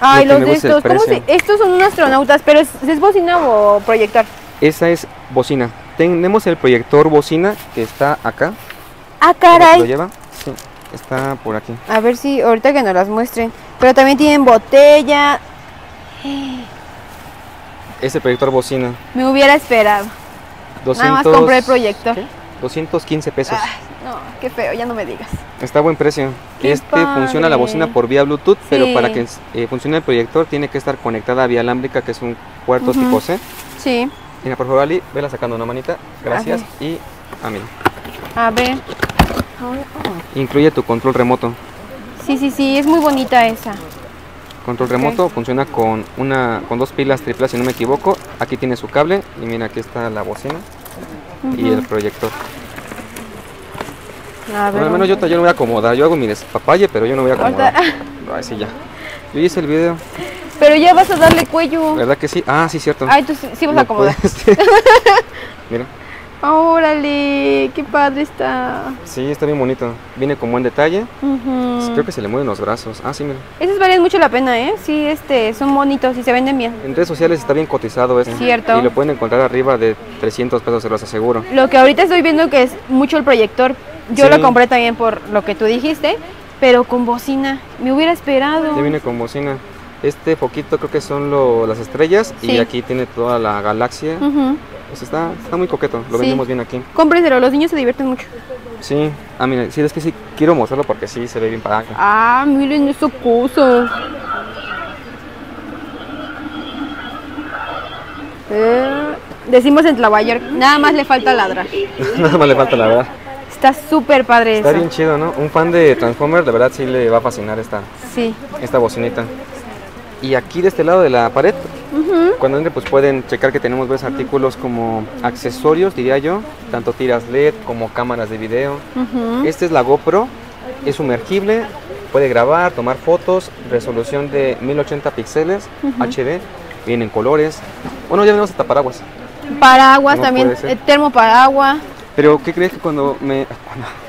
Ay, Lo los de estos. ¿Cómo se? precio. Estos son unos astronautas, pero ¿es, ¿es bocina o proyector? Esa es bocina. Tenemos el proyector bocina que está acá. Ah, ¿Cómo se lo caray. lleva? Sí, está por aquí. A ver si ahorita que nos las muestren. Pero también tienen botella. Ese proyector bocina. Me hubiera esperado. 200, Nada más compré el proyector. ¿qué? 215 pesos. Ay, no, qué feo, ya no me digas. Está a buen precio. Qué este funciona la bocina por vía Bluetooth, pero para que eh, funcione el proyector tiene que estar conectada a vía alámbrica, que es un puerto Ujú. tipo C. Sí, Mira, por favor, Ali, vela sacando una manita. Gracias. Ajá. Y, ah, mira. a ver. Incluye tu control remoto. Sí, sí, sí, es muy bonita esa. Control remoto funciona con una con dos pilas triplas si no me equivoco. Aquí tiene su cable y mira aquí está la bocina y el proyector. A ver. Bueno, al menos yo, yo no voy a acomodar. Yo hago mi despapalle, pero yo no voy a acomodar. Ay, sí, ya. Yo hice el video. Pero ya vas a darle cuello. ¿Verdad que sí? Ah, sí, cierto. Ay, tú sí, sí vas a acomodar. puedes. Mira, Órale, qué padre está. sí, está bien bonito. Viene con buen detalle. Creo que se le mueven los brazos. Ah, sí, mira. Esos valen mucho la pena, ¿eh? Sí, este, son bonitos y se venden bien. En redes sociales está bien cotizado este. Cierto. Y lo pueden encontrar arriba de 300 pesos, se los aseguro. Lo que ahorita estoy viendo que es mucho el proyector. Yo Sí. lo compré también por lo que tú dijiste, pero con bocina. Me hubiera esperado. Ya viene con bocina. Este foquito creo que son lo- las estrellas Sí. y aquí tiene toda la galaxia. Pues está, está muy coqueto, lo Sí. vendemos bien aquí. Cómprenselo, los niños se divierten mucho. Sí, ah, mira, sí, es que sí, quiero mostrarlo porque sí se ve bien para Ah, miren esa cosa. Eh, decimos en Tlahuayer, nada más le falta ladrar. Nada más le falta la verdad. Está súper padre Está eso. bien chido, ¿no? Un fan de Transformers, de verdad sí le va a fascinar esta, Sí. esta bocinita. Y aquí de este lado de la pared, cuando entre pues pueden checar que tenemos varios artículos como accesorios, diría yo, tanto tiras LED como cámaras de video. Ujú. Este es la GoPro, es sumergible, puede grabar, tomar fotos, resolución de 1080 píxeles, HD, viene en colores. Bueno, ya venimos hasta paraguas. Paraguas No también, eh, termo paraguas. Pero, ¿qué crees que cuando me...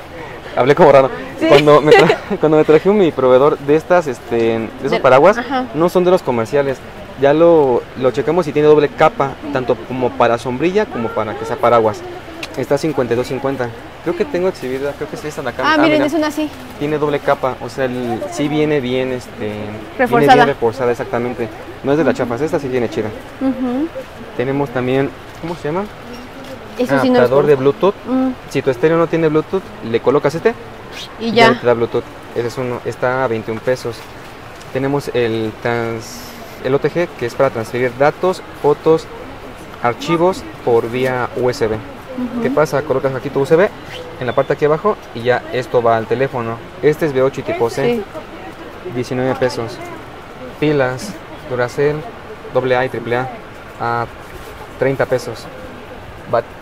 Hablé como raro. Cuando, me cuando me traje mi proveedor de estas, este, de esos De- paraguas, ajá. no son de los comerciales. Ya lo, lo checamos y tiene doble capa, tanto como para sombrilla como para que sea paraguas. Está 52.50. Creo que tengo exhibida, creo que sí está en la cámara. Ah, miren, mira, es una así. Tiene doble capa, o sea, el, sí viene bien, este, viene Reforzada. bien reforzada, exactamente. No es de las chapas, esta sí viene chida. Tenemos también, ¿cómo se llama? Eso sí no Adaptador los de Bluetooth. Mm, Si tu estéreo no tiene Bluetooth, le colocas este Y y ya. te da Bluetooth. Ese es uno, está a 21 pesos. Tenemos el trans, el OTG que es para transferir datos, fotos, archivos por vía USB. ¿Qué pasa? Colocas aquí tu USB en la parte aquí abajo y ya esto va al teléfono. Este es B8 y tipo C, Sí. 19 pesos. Pilas, Duracell, AA y AAA a 30 pesos.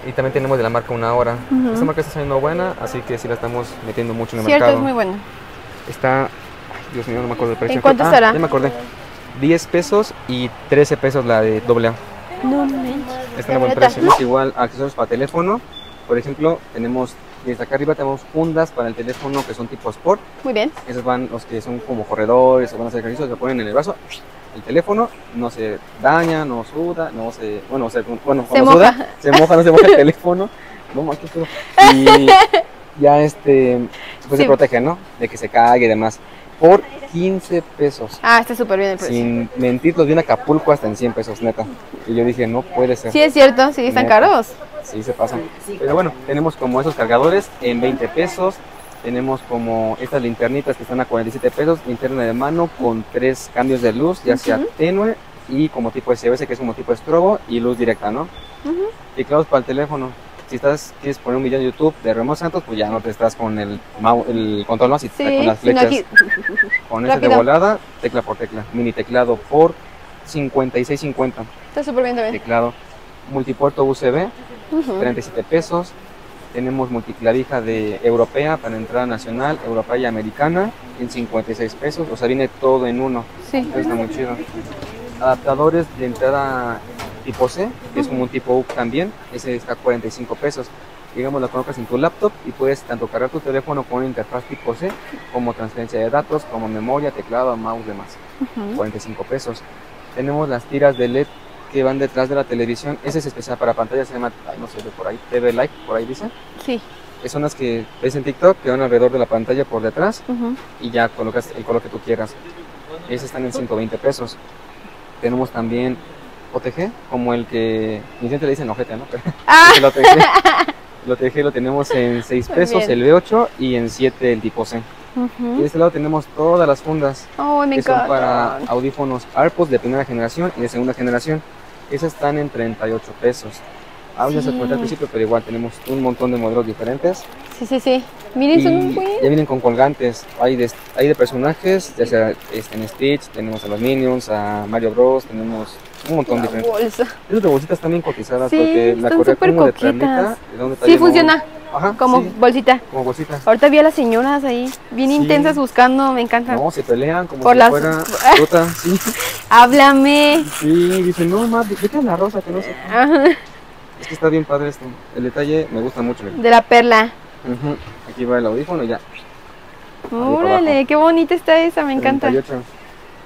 Y también tenemos de la marca Una Hora. Esta marca está saliendo buena, así que sí la estamos metiendo mucho en el Cierto, mercado. es muy bueno. Está, ay, Dios mío, no me acuerdo el precio. ¿En cuánto Ah, estará? Ya me acordé. 10 pesos y 13 pesos la de AA. No manches. Está en buen precio. Es igual accesorios para teléfono. Por ejemplo, tenemos desde acá arriba tenemos fundas para el teléfono que son tipo sport. Muy bien. Esos van los que son como corredores o van a hacer ejercicios, se ponen en el brazo. El teléfono no se daña, no suda, no se. Bueno, se, bueno Se cuando moja. suda, se moja, no se moja el teléfono. No, más que. Y ya este. Pues Sí. se protege, ¿no? De que se caiga y demás. Por 15 pesos. Ah, está súper bien el precio. Sin mentir, los vi en Acapulco hasta en 100 pesos, neta. Y yo dije, no puede ser. Sí, es cierto, sí, están Neta. caros. Sí, se pasan. Pero bueno, tenemos como esos cargadores en 20 pesos. Tenemos como estas linternitas que están a 47 pesos, linterna de mano con tres cambios de luz, ya sea tenue y como tipo SOS, que es como tipo estrobo, y luz directa, ¿no? Ujú. Teclados para el teléfono. Si estás, quieres poner un video en YouTube de Remo Santos, pues ya no te estás con el, el control más, y Sí, con las flechas. aquí. Con ese de volada, tecla por tecla. Mini teclado por 56.50. Está súper bien también. Teclado multipuerto USB, Ujú. 37 pesos. Tenemos multiclavija de europea para entrada nacional, europea y americana en 56 pesos. O sea, viene todo en uno. Sí. Entonces está muy chido. Adaptadores de entrada tipo C, que es como un tipo U también. Ese está a 45 pesos. Digamos, lo colocas en tu laptop y puedes tanto cargar tu teléfono con una interfaz tipo C, como transferencia de datos, como memoria, teclado, mouse, demás. Ujú. 45 pesos. Tenemos las tiras de LED que van detrás de la televisión. Ese es especial para pantallas, se llama, ay, no sé, de por ahí, TV Like, por ahí dice. Sí. Que son las que ves en TikTok, que van alrededor de la pantalla por detrás Ujú. y ya colocas el color que tú quieras. Esas están en 120 pesos. Tenemos también OTG, como el que mi gente le dicen ojete, ¿no? Pero Ah, el OTG. El OTG lo tenemos en 6 Muy pesos, el B8 y en 7 el tipo C. Y de este lado tenemos todas las fundas me que son para audífonos AirPods de primera generación y de segunda generación. Esas están en 38 pesos. Ah, ya se Sí. comenté al principio, pero igual tenemos un montón de modelos diferentes. Sí, sí, sí. Miren, son un Y buen. ya vienen con colgantes. Hay de, hay de personajes, ya sea este, en Stitch, tenemos a los Minions, a Mario Bros, tenemos un montón La diferente. bolsa. Esas de bolsitas están bien cotizadas Sí, porque la correa como de coquetas. perlita, Sí, muy- funciona Ajá, como sí, bolsita. como bolsita. Ahorita vi a las señoras ahí, bien Sí. intensas buscando, me encanta. No, se pelean como Por si las- fuera fruta. Sí, Háblame. sí, dicen, no, más, vete a la rosa, que no sé. Ajá. Es que está bien padre esto. El detalle me gusta mucho. De la perla. Ujú. Aquí va el audífono y ya. Órale, qué bonita está esa, me encanta. 38.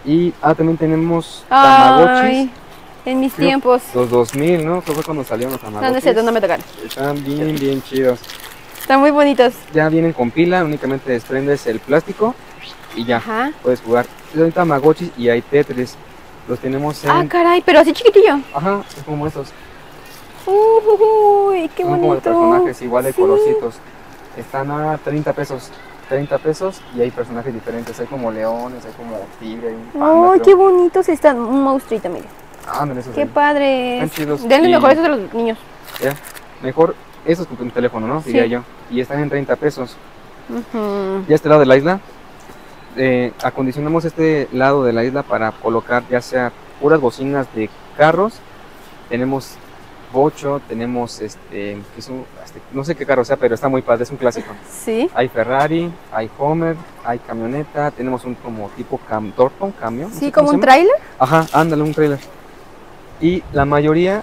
Y ah, también tenemos Tamagotchis. en mis Creo- tiempos. Los 2000, ¿no? Eso fue cuando salieron los No, Tamagotchis. no es cierto, no me tocaron. Están bien, bien chidos. Están muy bonitos. Ya vienen con pila, únicamente desprendes el plástico y ya Ajá. puedes jugar. Hay Tamagotchis y hay Tetris. Los tenemos en. Ah, caray, pero así chiquitillo. Ajá, es como estos. Uy, qué Son bonito. personajes igual de Sí. colorcitos. Están a 30 pesos. 30 pesos y hay personajes diferentes. Hay como leones, hay como tigre, Ay, qué bonitos están. Un monstruito, mire. Ándale, esos Qué padre. Denle Y- mejor esos a los niños. Ya. Mejor esos con tu teléfono, ¿no? Diría Sí. yo. Y están en 30 pesos. Ujú. Ya este lado de la isla, eh, acondicionamos este lado de la isla para colocar ya sea puras bocinas de carros. Tenemos Bocho, tenemos este, que es un- este, no sé qué carro sea, pero está muy padre, es un clásico. Sí. Hay Ferrari, hay Homer, hay camioneta, tenemos un como tipo cam, Thornton, camión. no Sí, sé como un tráiler. Ajá, ándale, un trailer. Y la mayoría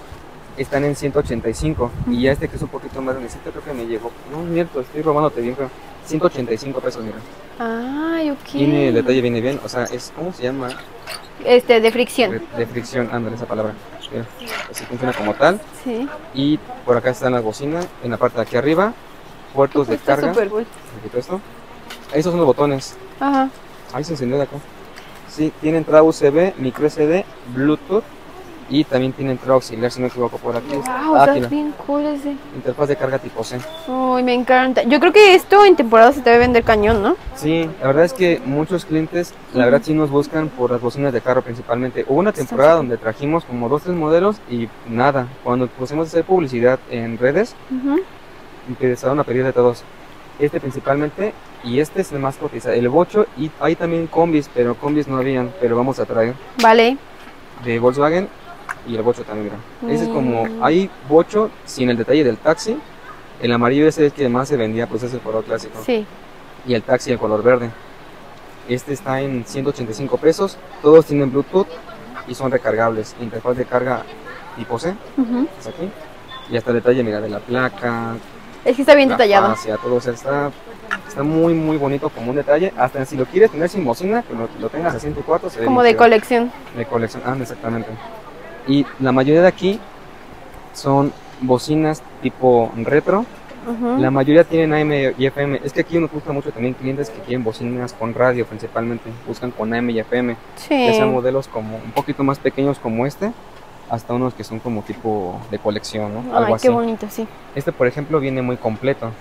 están en 185. Y ya este que es un poquito más grandecito, creo que me llegó. No, mierda, estoy robándote bien, pero 185 pesos, mira. Ay, ok. Tiene el detalle, viene bien. O sea, es, ¿cómo se llama? Este, de fricción. De, de fricción, ándale, esa palabra. Mira, así funciona como tal. Sí. Y por acá están las bocinas, en la parte de aquí arriba. Puertos de carga. quito esto. Esos son los botones. Ajá. Ahí se encendió de acá. Sí, tiene entrada USB, micro SD, Bluetooth y también tiene entrada auxiliar, si no me equivoco, por aquí. Wow, está bien cool ese. Interfaz de carga tipo C. Ay, me encanta. Yo creo que esto en temporada se debe vender cañón, ¿no? Sí, la verdad es que muchos clientes, la verdad sí nos buscan por las bocinas de carro principalmente. Hubo una temporada donde trajimos como dos, tres modelos y nada. Cuando pusimos a hacer publicidad en redes, Ujú. empezaron a pedir de todos. Este principalmente y este es el más cotizado. El Bocho y hay también combis, pero combis no habían, pero vamos a traer. Vale. de Volkswagen y el bocho también, mira. Ese es como, Mm. hay bocho sin el detalle del taxi. El amarillo ese es que más se vendía, pues es el color clásico. Sí. Y el taxi el color verde. Este está en 185 pesos. Todos tienen Bluetooth y son recargables. Interfaz de carga tipo C, Ujú. es aquí. Y hasta el detalle, mira, de la placa, Es que está bien la detallado. fascia, todo. O sea, está, está muy, muy bonito como un detalle. Hasta si lo quieres tener sin bocina, que lo, lo tengas así en tu cuarto, se ve Como de colección. De colección, ah, exactamente. Y la mayoría de aquí son bocinas tipo retro. La mayoría tienen AM y FM. Es que aquí nos gusta mucho también clientes que quieren bocinas con radio principalmente. Buscan con AM y FM. Ya Sí. sean modelos como un poquito más pequeños como este, hasta unos que son como tipo de colección, ¿no? Algo así. qué bonito, sí. Este, por ejemplo, viene muy completo.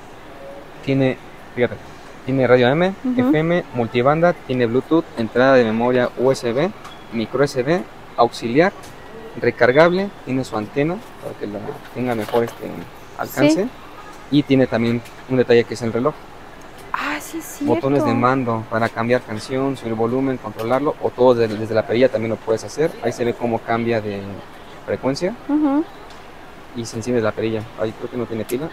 Tiene, fíjate, tiene radio AM. FM, multibanda, tiene Bluetooth, entrada de memoria USB, micro SD, auxiliar, recargable, tiene su antena para que la tenga mejor este, alcance. Y tiene también un detalle que es el reloj. Ah, sí, cierto. Botones de mando para cambiar canción, subir volumen, controlarlo. O todo desde, desde la perilla también lo puedes hacer. Ahí se ve cómo cambia de frecuencia. Y se enciende la perilla. Ahí creo que no tiene pila.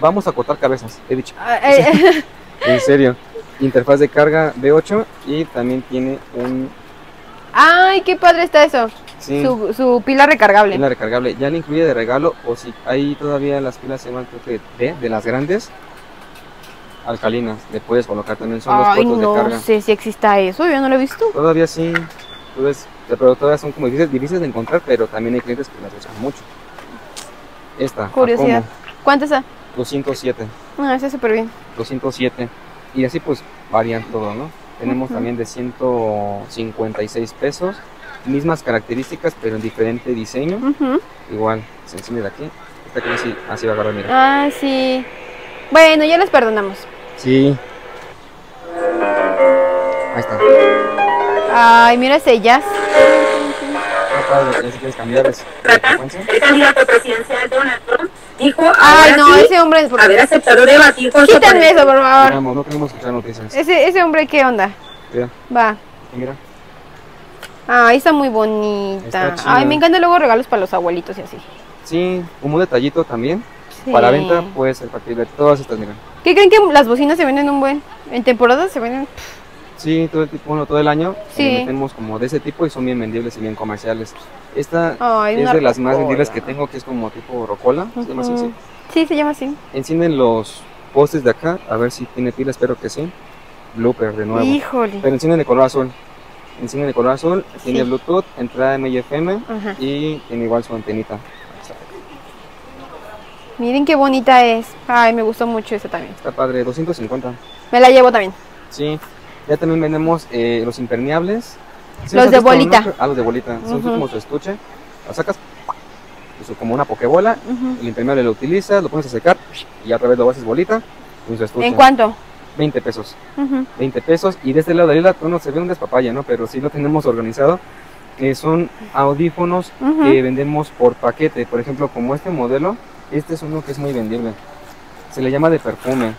Vamos a cortar cabezas, he dicho. Ah, eh, En serio. Interfaz de carga B8 y también tiene un Ay, qué padre está eso. Sí, Su, su pila recargable. pila recargable. Ya le incluye de regalo o si hay todavía las pilas se llaman creo que D, de las grandes alcalinas. Le puedes colocar también son los Ay, puertos no de carga. sé si exista eso, yo no lo he visto. Todavía sí. Ves, pero todavía son como difíciles, difíciles de encontrar, pero también hay clientes que las usan mucho. Esta, Curiosidad. ¿Cuánto está? Acomo, 207. Ah, está súper bien. 207. Y así pues varían todo, ¿no? Tenemos Ujú. también de 156 pesos. Mismas características, pero en diferente diseño. Ujú. Igual, se enciende de aquí. Esta que así, así va a agarrar, mira. Ah, sí. Bueno, ya les perdonamos. Sí. Ahí está. Ay, mira padre, ya si quieres frecuencia. El candidato presidencial Donald Trump dijo Ay, no, sí ese hombre es por... haber aceptado debatir con Quítame eso, por favor. No queremos escuchar noticias. Ese, ese hombre, ¿qué onda? Mira, Va. mira. Ay, está muy bonita. Está. Ay, me encanta luego regalos para los abuelitos y así. Sí, como un detallito también. Sí. Para venta puede ser factible. Todas estas, miren. ¿Qué creen que las bocinas se venden un buen? En temporadas se venden. Sí, todo el, tipo, bueno, todo el año Sí. eh, metemos como de ese tipo y son bien vendibles y bien comerciales. Esta Ay, es de las más vendibles que tengo, que es como tipo rocola. se llama así, sí. Sí, se llama así. Encienden los postes de acá, a ver si tiene pila, espero que sí. Blooper de nuevo. Híjole. Pero encienden de color azul. Encienden de color azul, tiene Sí. Bluetooth, entrada MIFM Ajá. y tiene igual su antenita. Miren qué bonita es. Ay, me gustó mucho esa también. Está padre, 250. Me la llevo también. Sí, ya también vendemos eh, los impermeables. Sí, Los de bolita. Ah, los de bolita. Son como su estuche. Lo sacas pues, como una pokebola. Ujú. El impermeable lo utilizas, lo pones a secar y otra vez lo haces bolita. Y su estuche. ¿En cuánto? 20 pesos. Ujú. 20 pesos. Y de este lado de la no se ve un despapaya, ¿no? Pero sí lo tenemos organizado. Que son audífonos que vendemos por paquete. Por ejemplo, como este modelo. Este es uno que es muy vendible. Se le llama de perfume.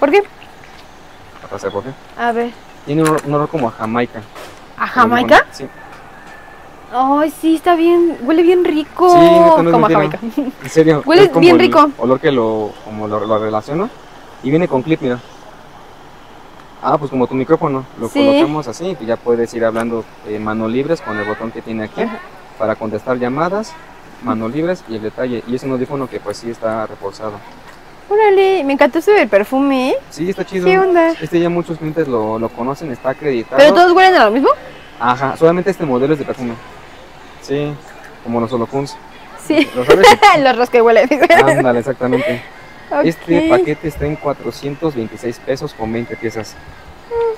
¿Por qué? No sé por qué. A ver. Tiene un olor, un olor como a Jamaica. ¿A Jamaica? Sí. Ay, sí, está bien. Huele bien rico. Sí, no es como a. Jamaica. En serio. Huele bien rico. Olor que lo, como lo, lo relaciono. Y viene con clip, mira. Ah, pues como tu micrófono. Lo Sí. colocamos así y ya puedes ir hablando eh, mano libres con el botón que tiene aquí Ajá. para contestar llamadas, mano libres y el detalle. Y es un audífono que pues sí está reforzado. Órale, me encantó ese del perfume, ¿eh? Sí, está chido. ¿Qué onda? Este ya muchos clientes lo, lo conocen, está acreditado. ¿Pero todos huelen a lo mismo? Ajá, solamente este modelo es de perfume. Sí, como los holocuns. Sí. ¿Lo sabes? Los rosques huelen. Ándale, exactamente. Este paquete está en 426 pesos con 20 piezas.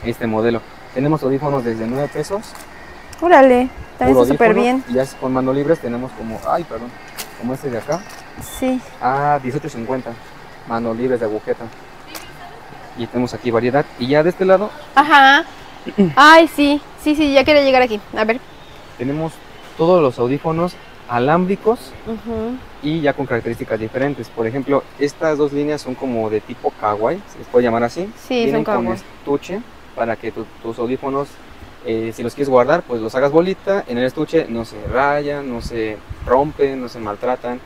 Este modelo. Tenemos audífonos desde 9 pesos. Órale, está súper bien. Y ya con mano libres tenemos como, ay, perdón, como este de acá, Sí. a 18.50. Mano libres de agujeta. Y tenemos aquí variedad. Y ya de este lado Ajá. Ay, sí, sí, sí, ya quería llegar aquí. A ver. tenemos todos los audífonos alámbricos Ujú. y ya con características diferentes. Por ejemplo, estas dos líneas son como de tipo kawaii, se les puede llamar así. Sí, Vienen son con kawaii. estuche para que tu- tus audífonos, eh, si los quieres guardar, pues los hagas bolita. En el estuche no se rayan, no se rompen, no se maltratan.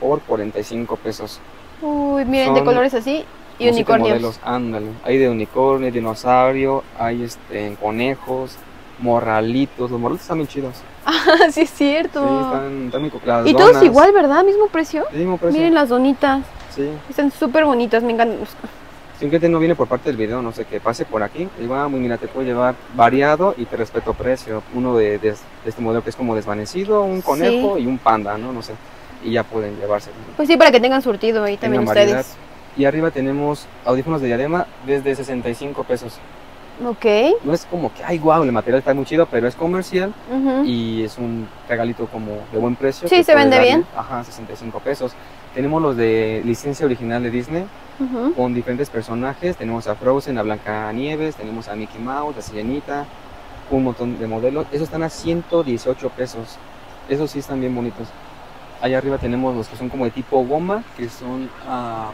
Por 45 pesos. Uy, miren, de colores así y unicornios. modelos, ándale. Hay de unicornio, dinosaurio, hay este, conejos, morralitos. Los morralitos están bien chidos. Ah, sí, es Sí, cierto. están, están muy las y todos igual, ¿verdad? Mismo precio. sí, mismo precio. Miren las donitas. Sí. Están súper bonitas, me encantan. Si un cliente no viene por parte del video, no sé, que pase por aquí, y va, muy mira, te puedo llevar variado y te respeto precio. Uno de, de- de este modelo que es como desvanecido, un conejo y un panda, ¿no? No sé. Y ya pueden llevarse. Pues sí, para que tengan surtido ahí también variedad. ustedes. Y arriba tenemos audífonos de diadema desde 65 pesos. Ok. No es como que, ay, guau, el material está muy chido, pero es comercial y es un regalito como de buen precio. Sí, se vende darle. bien. Ajá, 65 pesos. Tenemos los de licencia original de Disney Ujú. con diferentes personajes. Tenemos a Frozen, a Blancanieves, tenemos a Mickey Mouse, a Sirenita, un montón de modelos. Esos están a 118 pesos. Esos sí están bien bonitos. Allá arriba tenemos los que son como de tipo goma, que son a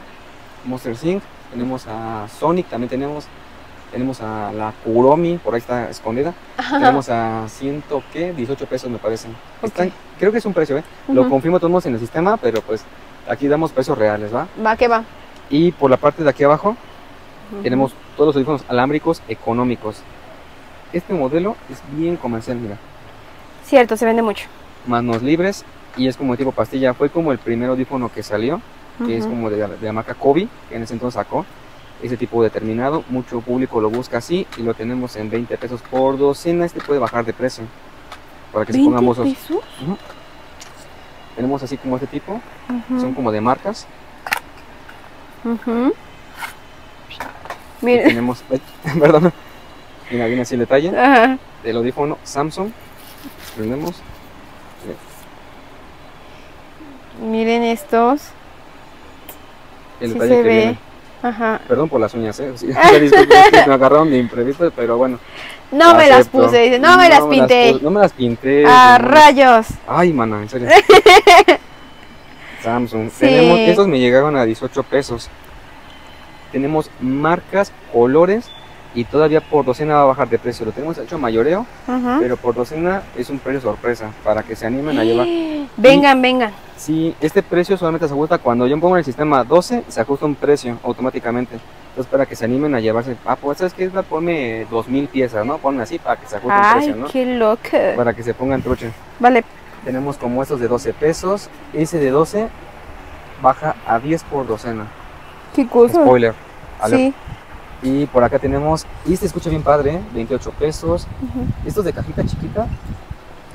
Monster Inc. Tenemos a Sonic, también tenemos. Tenemos a la Kuromi, por ahí está escondida. Tenemos a ciento, ¿qué? 18 pesos me parece. Están- creo que es un precio, ¿eh? Lo confirmo todos en el sistema, pero pues aquí damos precios reales, ¿va? Va, que va. Y por la parte de aquí abajo tenemos todos los audífonos alámbricos económicos. Este modelo es bien comercial, mira. Cierto, se vende mucho. Manos libres y es como tipo pastilla. Fue como el primer audífono que salió, que es como de, de la marca Kobe, que en ese entonces sacó ese tipo determinado. Mucho público lo busca así y lo tenemos en 20 pesos por docena. Este puede bajar de precio para que se pongan 20 mozos. pesos. Tenemos así como este tipo, son como de marcas. Y Miren. tenemos, perdón, mira, viene así el detalle. Ajá. del audífono Samsung. Prendemos. Miren estos. El Sí detalle se que ve. viene. Ajá. Perdón por las uñas, ¿eh? Sí, que me agarraron de imprevisto, pero bueno. No me las puse, dice, no me las pinté. pu- no me las pinté. ¡A no. rayos! Ay, mana, en serio. Samsung. Sí. Tenemos, estos me llegaron a 18 pesos. Tenemos marcas, colores y todavía por docena va a bajar de precio. Lo tenemos hecho mayoreo, Ajá. pero por docena es un precio sorpresa para que se animen a llevar. Vengan, vengan. Sí, este precio solamente se ajusta cuando yo pongo en el sistema 12, se ajusta un precio automáticamente. Entonces, para que se animen a llevarse, ah, pues sabes que ponme 2000 piezas, ¿no? Ponme así para que se ajuste un Ay, precio, ¿no? qué loca. Para que se pongan trucha. Vale. Tenemos como estos de 12 pesos. Ese de 12 baja a 10 por docena. Qué cosa. Spoiler. alert. Sí. Y por acá tenemos, y este escucha bien padre, ¿eh? 28 pesos. Ujú. Estos de cajita chiquita,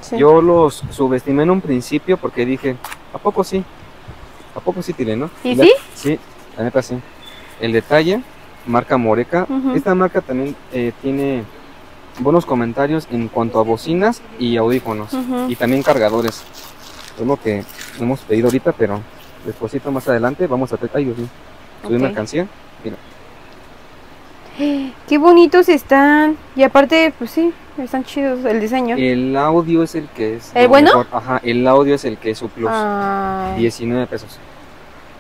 Sí. yo los subestimé en un principio porque dije, ¿a poco sí? ¿A poco sí, Tile, no? ¿Y la- sí? Sí, la neta sí. El detalle, marca Moreca. Esta marca también eh, tiene buenos comentarios en cuanto a bocinas y audífonos. Y también cargadores. Es lo que hemos pedido ahorita, pero despuésito más adelante vamos a... Ay, Dios mío. Subir Ok. mercancía. Mira, Qué bonitos están. Y aparte, pues sí, están chidos el diseño. el audio es el que es... ¿El lo bueno? mejor. Ajá, el audio es el que es su plus. Ay, 19 pesos.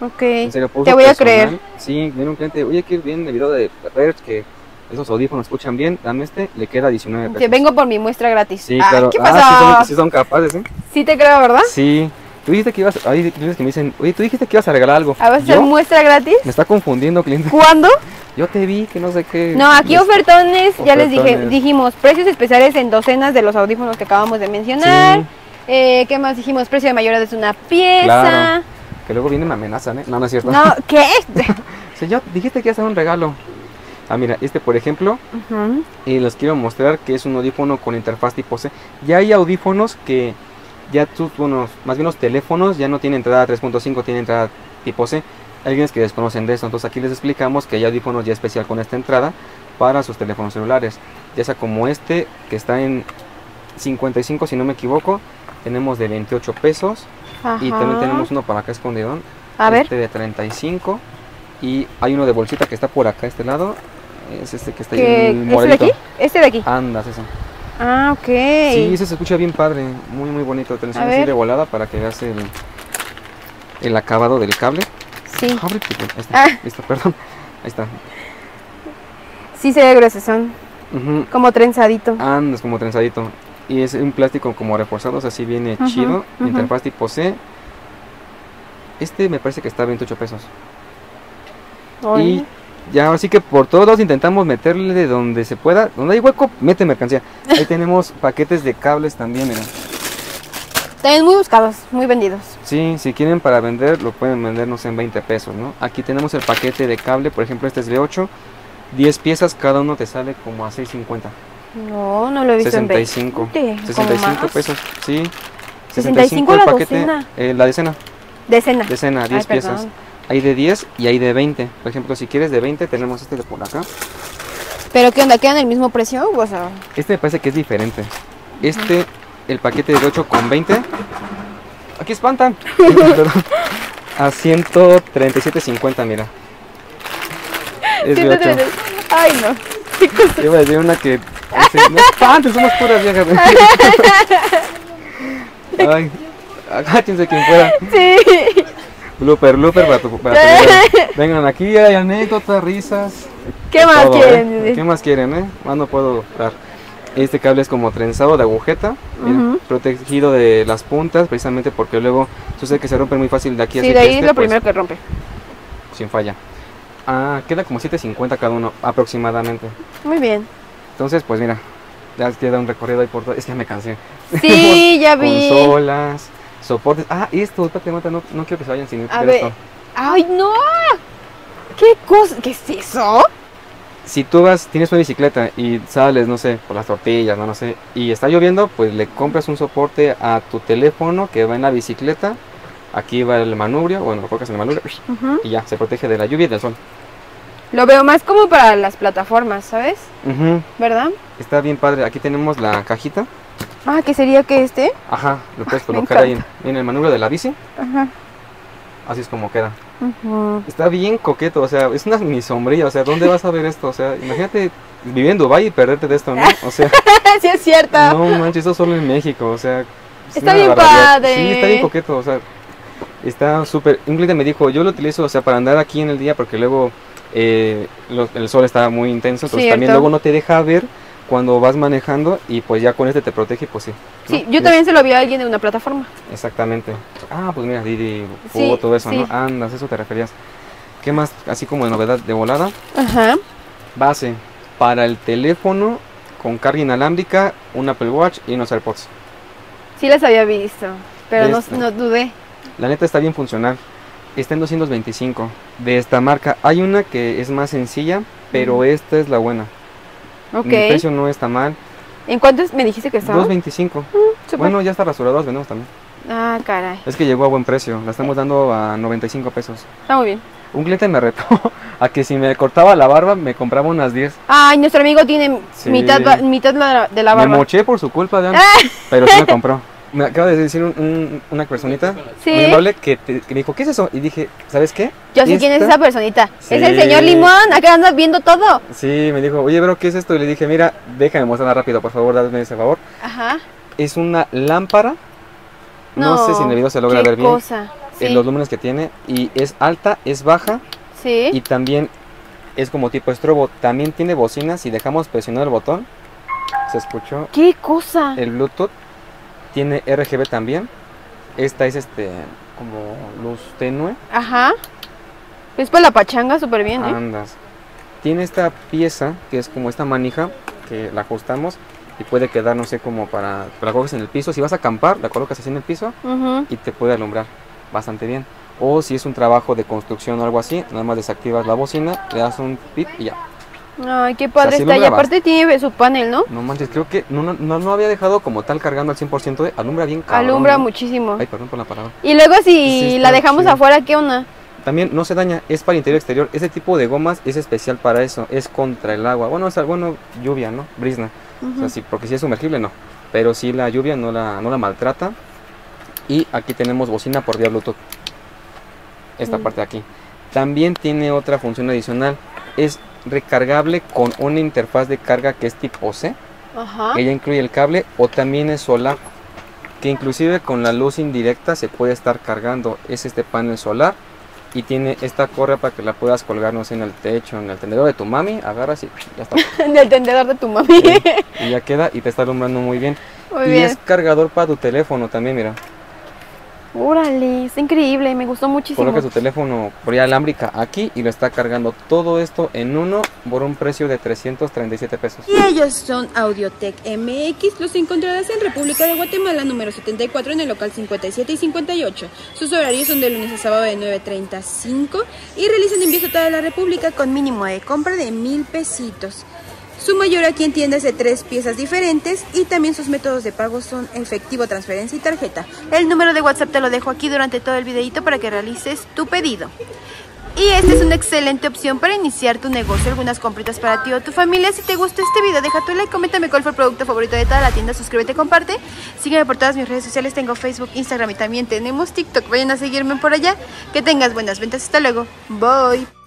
ok. Serio, Te voy a creer. Sí, viene un cliente, oye, quiero bien el video de Perch, que esos audífonos escuchan bien, dame este, le queda 19 pesos. Que vengo por mi muestra gratis. Sí, Ay, claro. ¿Qué Ah, pasó? sí son, sí son capaces, ¿eh? Sí te creo, ¿verdad? Sí. Tú dijiste que ibas, hay clientes que me dicen, oye, tú dijiste que ibas a regalar algo. ¿A ¿Yo? muestra gratis? Me está confundiendo, cliente. ¿Cuándo? Yo te vi, que no sé qué. No, aquí Este, ofertones, ya les dije, dijimos precios especiales en docenas de los audífonos que acabamos de mencionar. Sí, Eh, ¿Qué más dijimos? Precio de mayoría de una pieza. Claro. que luego vienen me amenazan, ¿eh? No, no es cierto. No, ¿qué? Sí, yo dijiste que ibas a hacer un regalo. Ah, mira, este por ejemplo, Ujú. y les quiero mostrar que es un audífono con interfaz tipo C. Ya hay audífonos que ya tus, bueno, más bien los teléfonos ya no tienen entrada 3.5, tienen entrada tipo C. Hay algunos que desconocen de eso, entonces aquí les explicamos que hay audífonos ya especial con esta entrada para sus teléfonos celulares. Ya sea como este, que está en 55 si no me equivoco, tenemos de 28 pesos y también tenemos uno para acá escondidón, A ver, este de 35 y hay uno de bolsita que está por acá este lado, es este que está ahí ¿qué- en ¿este de aquí? Este de aquí. Andas, ese. Ah, ok. Sí, ese se escucha bien padre, muy muy bonito. Te lo enseño de volada para que veas el, el acabado del cable. Sí, Abre, tipo, Ahí está, Ah. está, perdón. Ahí está. sí se ve grueso, son Ujú. como trenzadito. Andas como trenzadito. Y es un plástico como reforzado, o sea, así viene chido. ujú. Interfaz tipo C. Este me parece que está a 28 pesos. Oye. Y ya, así que por todos lados intentamos meterle de donde se pueda. Donde hay hueco, mete mercancía. Ahí tenemos paquetes de cables también, mira. También muy buscados, muy vendidos. Sí, si quieren para vender, lo pueden vender, no sé, en 20 pesos, ¿no? Aquí tenemos el paquete de cable, por ejemplo, este es de 8. 10 piezas, cada uno te sale como a 6.50. No, no lo he visto en 65. veinte, como 65 más. pesos, sí. 65 el la paquete, docena. eh, la decena, Decena. decena, 10 Ay, piezas. perdón. Hay de 10 y hay de 20. Por ejemplo, si quieres de 20, tenemos este de por acá. Pero ¿qué onda? ¿Quedan el mismo precio? O sea, Este me parece que es diferente. Este, el paquete de 8 con 20. Aquí espantan. A 137.50, mira. Es de 8. 130. Ay, no. Iba a decir una que. dice, no espantes, somos puras viejas. Ay, Agáchense quien pueda. Sí. Blooper, blooper para tu, para tu. Vengan aquí, hay anécdotas, risas. ¿Qué más todo, quieren? ¿eh? ¿Qué más quieren, eh? Más no puedo dar. Este cable es como trenzado de agujeta, mira, protegido de las puntas, precisamente porque luego sucede que se rompen muy fácil de aquí Sí, hacia de ahí este, es lo pues, primero que rompe. sin falla. Ah, queda como 7.50 cada uno aproximadamente. Muy bien. Entonces, pues mira, ya queda un recorrido ahí por todo. Es que ya me cansé. Sí, ya vi. Consolas, soportes. Ah, esto, espérate, Marta, no, no quiero que se vayan sin A ver esto. ¡Ay, no! ¿Qué cosa? ¿Qué es eso? Si tú vas, tienes una bicicleta y sales, no sé, por las tortillas, no, no sé, y está lloviendo, pues le compras un soporte a tu teléfono que va en la bicicleta. Aquí va el manubrio, bueno, lo colocas en el manubrio y ya, se protege de la lluvia y del sol. Lo veo más como para las plataformas, ¿sabes? ¿Verdad? Está bien padre. Aquí tenemos la cajita. Ah, ¿qué sería que este? Ajá, lo puedes colocar ahí en, en el manubrio de la bici. Ajá. Así es como queda. Está bien coqueto, o sea, es una mini sombrilla, o sea, ¿dónde vas a ver esto? O sea, imagínate vivir en Dubái y perderte de esto, ¿no? O sea, sí, es cierto. no manches, eso solo en México, o sea. es Está bien barbaridad. padre. Sí, está bien coqueto, o sea, está súper. Un cliente me dijo, yo lo utilizo, o sea, para andar aquí en el día porque luego eh, lo- el sol está muy intenso, entonces también luego no te deja ver cuando vas manejando y pues ya con este te protege, pues sí. ¿no? Sí, yo también se lo vi a alguien de una plataforma. Exactamente. Ah, pues mira, Didi, Sí, todo eso, sí. ¿no? Andas, eso te referías. ¿Qué más? Así como de novedad de volada. Ajá. Base para el teléfono con carga inalámbrica, un Apple Watch y unos AirPods. Sí las había visto, pero no, Este. no dudé. La neta está bien funcional. Está en 225 de esta marca. Hay una que es más sencilla, pero esta es la buena. Ok. El precio no está mal. ¿En cuánto me dijiste que estaba? 225. Súper. Bueno, ya está rasuradas vendemos también. Ah, caray. Es que llegó a buen precio. La estamos dando a 95 pesos. Está muy bien. Un cliente me retó a que si me cortaba la barba me compraba unas 10. Ay, nuestro amigo tiene Sí. mitad, mitad la- de la Me barba. moché por su culpa, Dan, pero sí me compró. Me acaba de decir un- un- una personita Sí. muy amable que, te- que me dijo, ¿qué es eso? Y dije, ¿sabes qué? Yo sé quién es esa personita. Sí. Es el señor Limón. Acá anda viendo todo. Sí, me dijo, oye, bro, ¿qué es esto? Y le dije, mira, déjame mostrarla rápido, por favor, dame ese favor. Ajá. Es una lámpara. No, sé si en el video se logra ver bien cosa. Sí. los lúmenes que tiene. Y es alta, es baja sí. y también es como tipo estrobo. También tiene bocina. Si dejamos presionar el botón, se escuchó ¿Qué cosa? el Bluetooth. Tiene RGB también. Esta es este como luz tenue. Ajá. Es para la pachanga súper bien, ¿eh? Andas. Tiene esta pieza que es como esta manija que la ajustamos y puede quedar, no sé, como para. La coloques en el piso. Si vas a acampar, la colocas así en el piso y te puede alumbrar bastante bien. O si es un trabajo de construcción o algo así, nada más desactivas la bocina, le das un pip y ya. Ay, qué padre sea, está. Y aparte tiene su panel, ¿no? No manches, creo que no, no, no, no había dejado como tal cargando al 100%. De, alumbra bien cabrón. Alumbra muchísimo. Ay, perdón por la palabra. Y luego si Sí, la dejamos chido. afuera, ¿qué onda? También no se daña, es para interior exterior. Ese tipo de gomas es especial para eso, es contra el agua. Bueno, o sea, bueno, lluvia, ¿no? Brisna. O sea, sí, porque si es sumergible, no. Pero si la lluvia no la, no la maltrata. Y aquí tenemos bocina por vía Bluetooth. Esta Mm. parte de aquí. También tiene otra función adicional. Es recargable con una interfaz de carga que es tipo C. Ajá. Ella incluye el cable o también es solar. Que inclusive con la luz indirecta se puede estar cargando. Es este panel solar. Y tiene esta correa para que la puedas colgar, no sé, en el techo, en el tendedor de tu mami. Agarras y ya está. Del tendedor de tu mami. Sí, y ya queda y te está alumbrando muy bien. Muy y bien. es cargador para tu teléfono también, mira. Órale, está increíble, me gustó muchísimo. Coloca tu teléfono por vía alámbrica aquí y lo está cargando todo esto en uno por un precio de 337 pesos. Y ellos son Audiotech MX, los encontrarás en República de Guatemala número 74 en el local 57 y 58. Sus horarios son de lunes a sábado de 9.30 a 5 y realizan envíos a toda la República con mínimo de compra de mil pesitos. Su mayor aquí en tiendas de tres piezas diferentes y también sus métodos de pago son efectivo, transferencia y tarjeta. El número de WhatsApp te lo dejo aquí durante todo el videito para que realices tu pedido. Y esta es una excelente opción para iniciar tu negocio, algunas compritas para ti o tu familia. Si te gustó este video, deja tu like, coméntame cuál fue el producto favorito de toda la tienda, suscríbete, comparte. Sígueme por todas mis redes sociales, tengo Facebook, Instagram y también tenemos TikTok. Vayan a seguirme por allá. Que tengas buenas ventas, hasta luego. Bye.